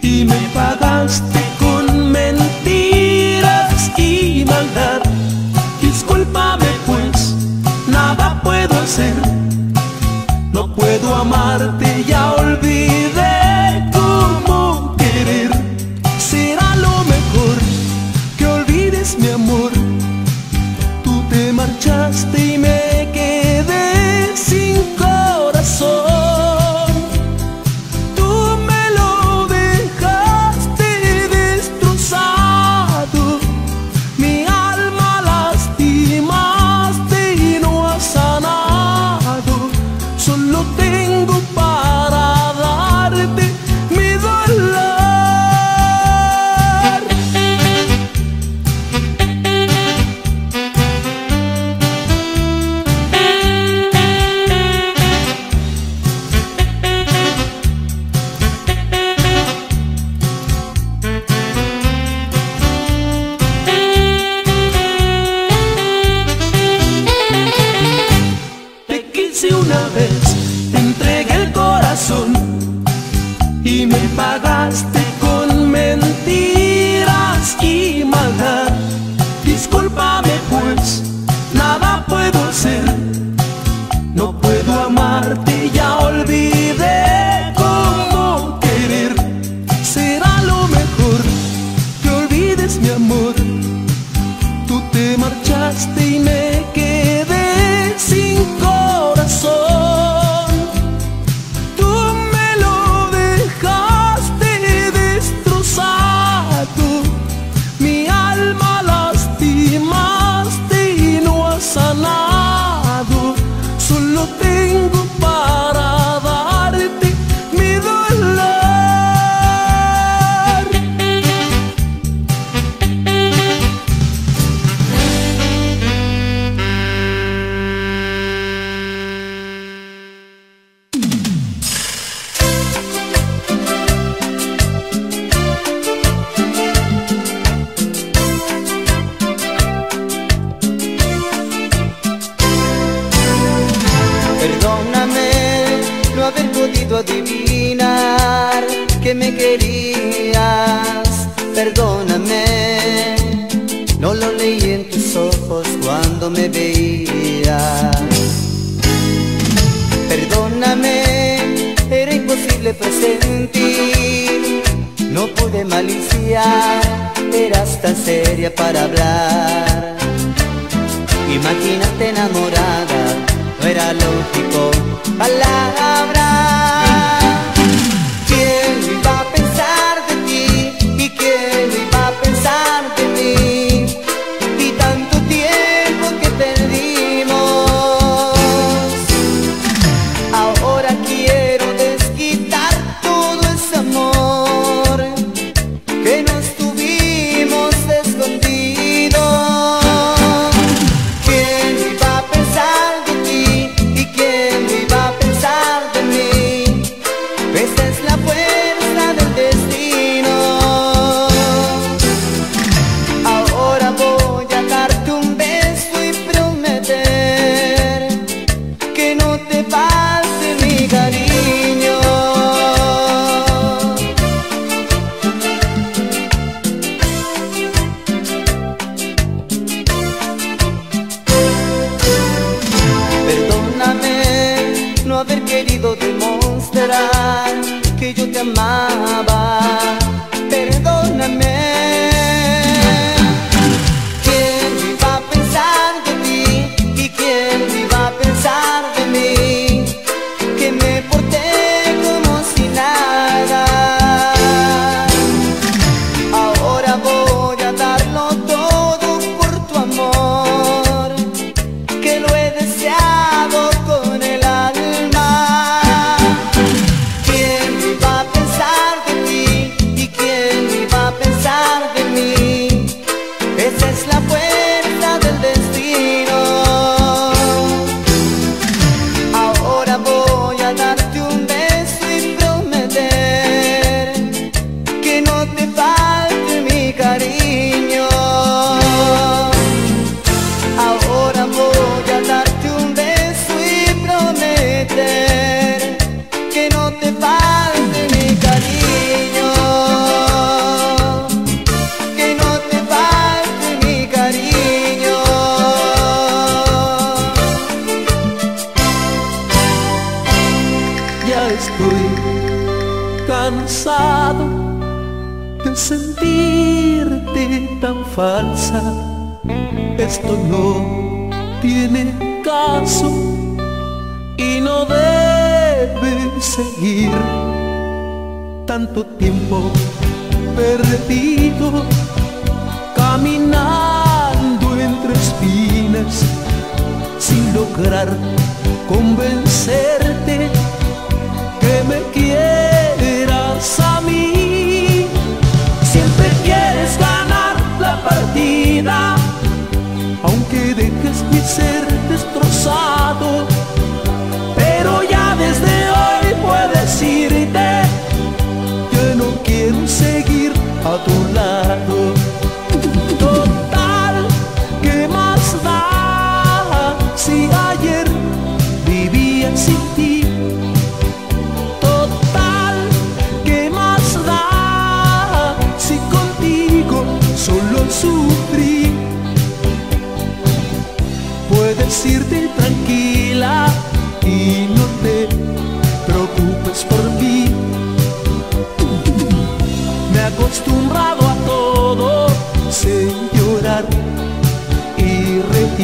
y me pagaste con mentiras y maldad. Discúlpame pues, nada puedo hacer no puedo amarte,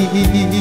你。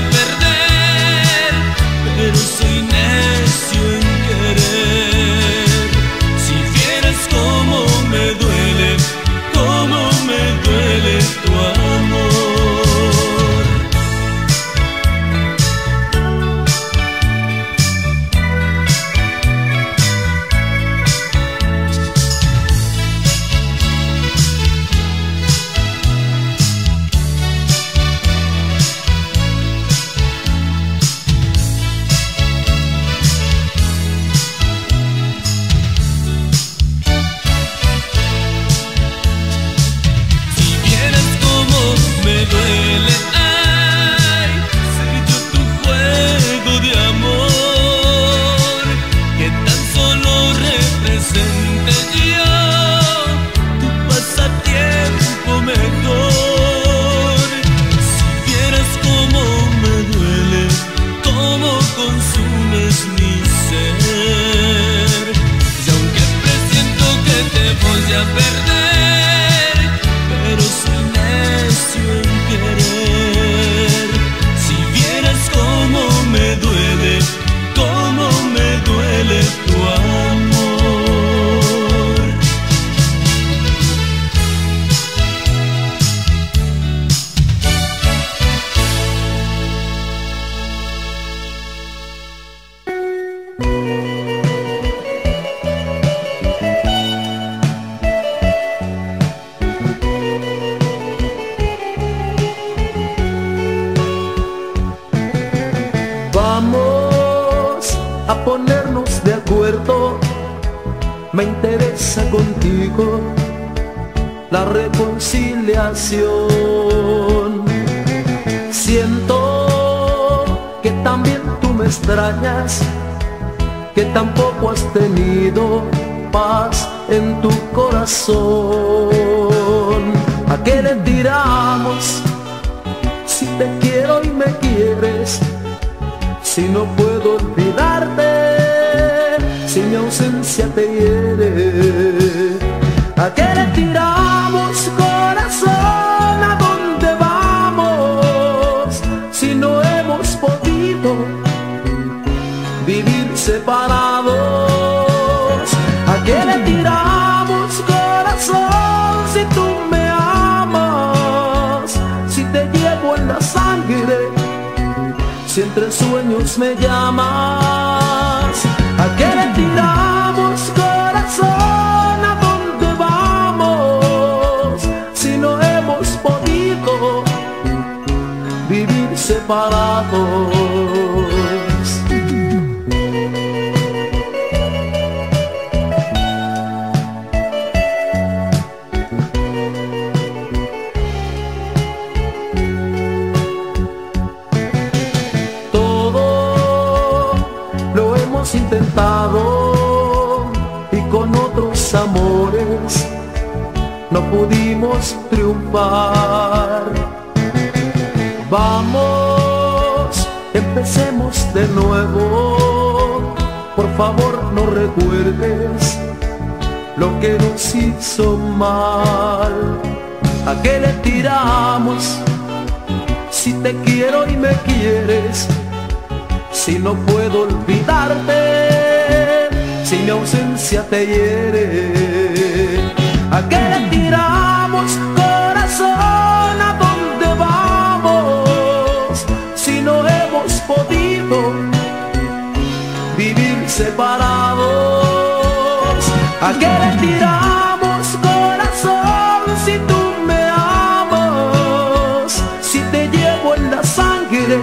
Perder, no recuerdes lo que nos hizo mal. ¿A qué le tiramos? Si te quiero y me quieres, si no puedo olvidarte, si mi ausencia te hiere. ¿A qué le tiramos, corazón? ¿A dónde vamos? Si no hemos podido vivir separados. ¿A qué le tiramos, corazón? Si tú me amas, si te llevo en la sangre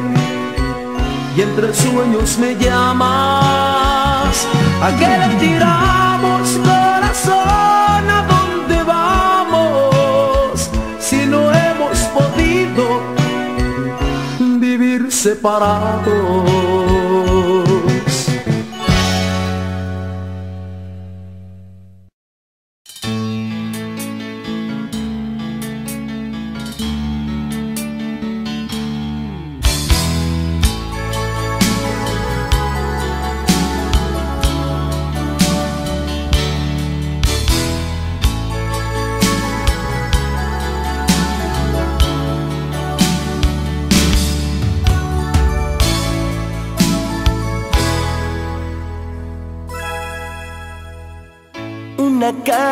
y entre sueños me llamas. ¿A qué le tiramos, corazón? ¿A dónde vamos? Si no hemos podido vivir separados.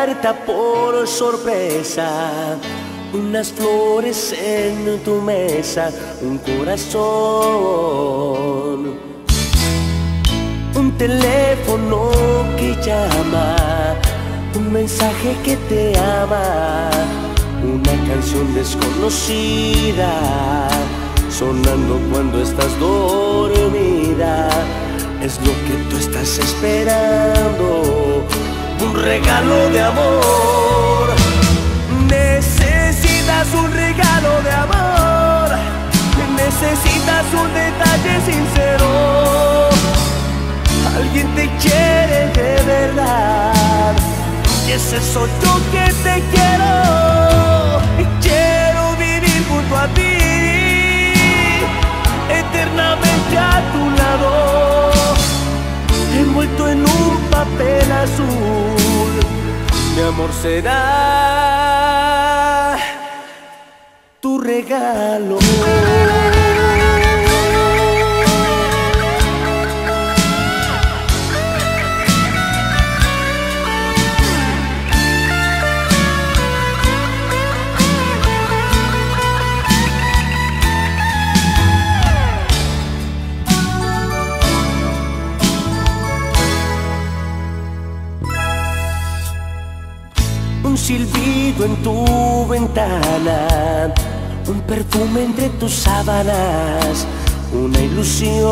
Carta por sorpresa, unas flores en tu mesa, un corazón, un teléfono que llama, un mensaje que te ama, una canción desconocida, sonando cuando estás dormida, es lo que tú estás esperando un regalo de amor. Necesitas un regalo de amor. Necesitas un detalle sincero. Alguien te quiere de verdad. Y ese soy yo que te quiero. Quiero vivir junto a ti. Eternamente a tu lado envuelto en un papel azul. Mi amor será tu regalo. Silbido en tu ventana, un perfume entre tus sábanas, una ilusión,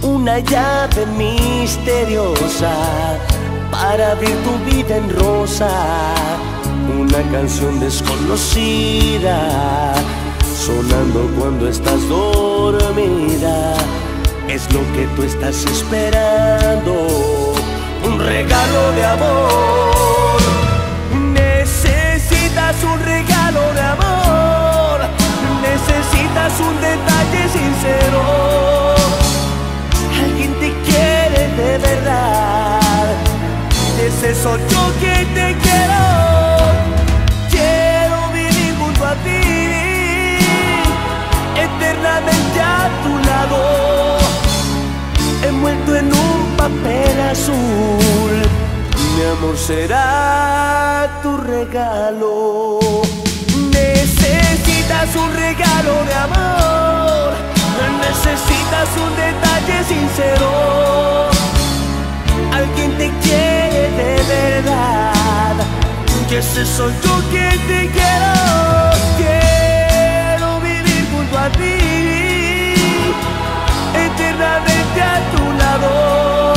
una llave misteriosa para abrir tu vida en rosa, una canción desconocida, sonando cuando estás dormida, es lo que tú estás esperando regalo de amor. Un detalle sincero. Alguien te quiere de verdad. Que ese soy yo que te quiero. ti, eternamente a tu lado,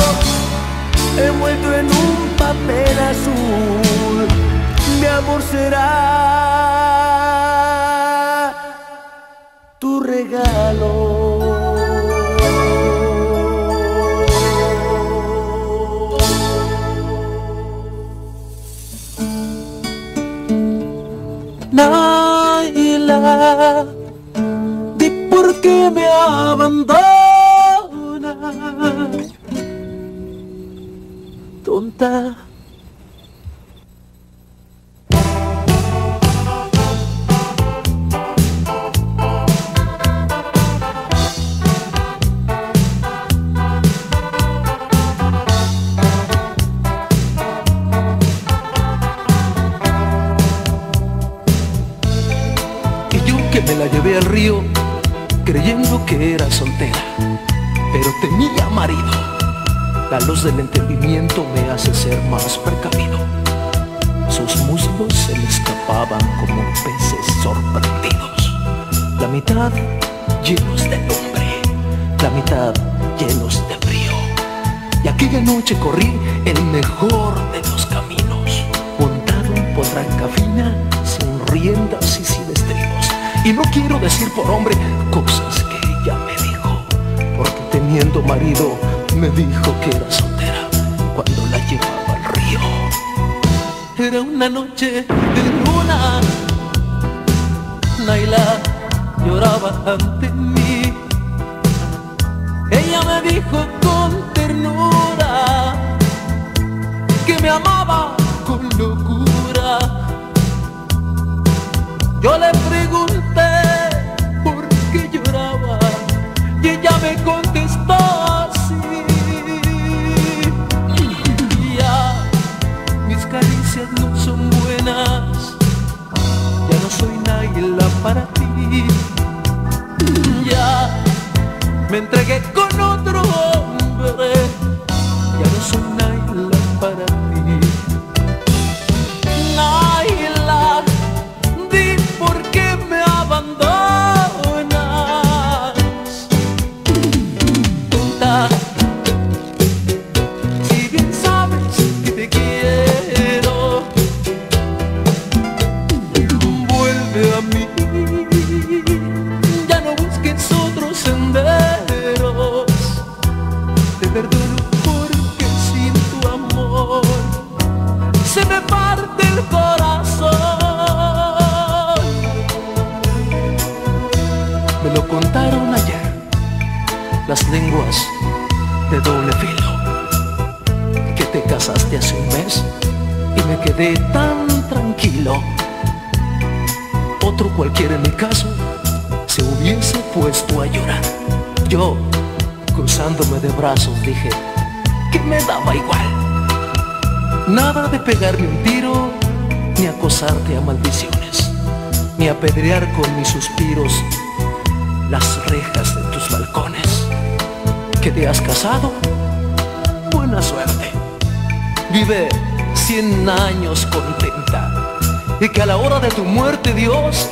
envuelto en un papel azul, mi amor será tu regalo. Yo que me la llevé al río creyendo que era soltera. Luz del entendimiento me hace ser más precavido. Sus muslos se le escapaban como peces sorprendidos. La mitad llenos de lumbre, la mitad llenos de frío. Y aquella noche corrí el mejor de los caminos, montado en potranca fina, sin riendas y sin estribos. Y no quiero decir por hombre cosas que ella me dijo, porque teniendo marido me dijo que era soltera cuando la llevaba al río. Era una noche de luna, Naila lloraba ante mí. Ella me dijo con ternura que me amaba con locura. Yo le pregunté por qué lloraba y ella me contestó soy Naila para ti. Ya, me entregué con otro cualquiera en mi caso se hubiese puesto a llorar. Yo, cruzándome de brazos, dije que me daba igual. Nada de pegarme un tiro, ni acosarte a maldiciones, ni apedrear con mis suspiros las rejas de tus balcones. ¿Que te has casado? Buena suerte. Vive cien años contenta y que a la hora de tu muerte Dios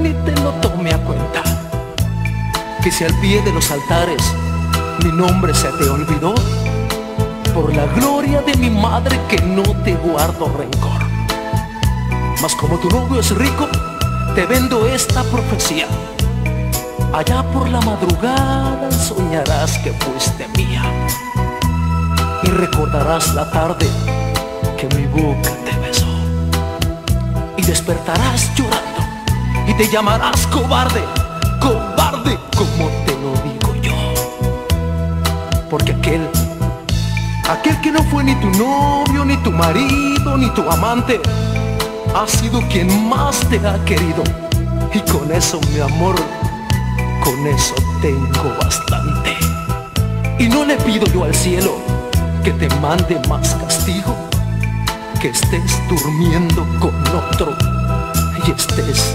ni te lo tome a cuenta. Que si al pie de los altares mi nombre se te olvidó, por la gloria de mi madre que no te guardo rencor. Mas como tu novio es rico, te vendo esta profecía. Allá por la madrugada soñarás que fuiste mía y recordarás la tarde que mi boca te y despertarás llorando y te llamarás cobarde, cobarde como te lo digo yo. Porque aquel, aquel que no fue ni tu novio, ni tu marido, ni tu amante, ha sido quien más te ha querido. Y con eso, mi amor, con eso tengo bastante. Y no le pido yo al cielo que te mande más castigo, que estés durmiendo con otro y estés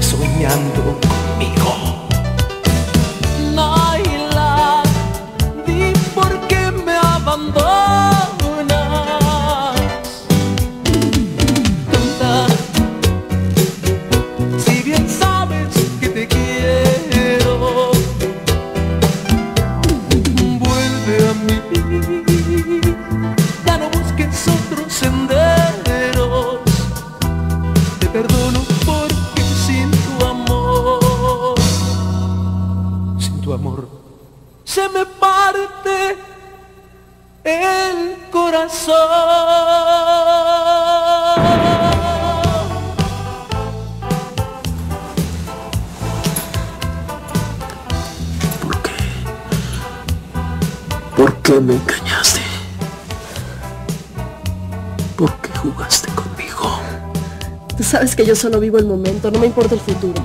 soñando conmigo. Naila, di por qué me abandonas. Yo solo vivo el momento, no me importa el futuro.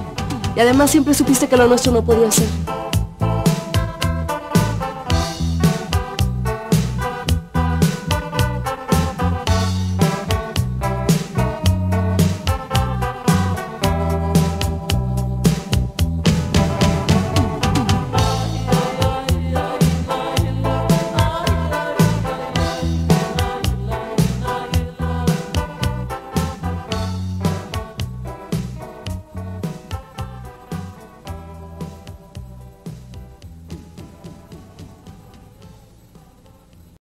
Y además siempre supiste que lo nuestro no podía ser.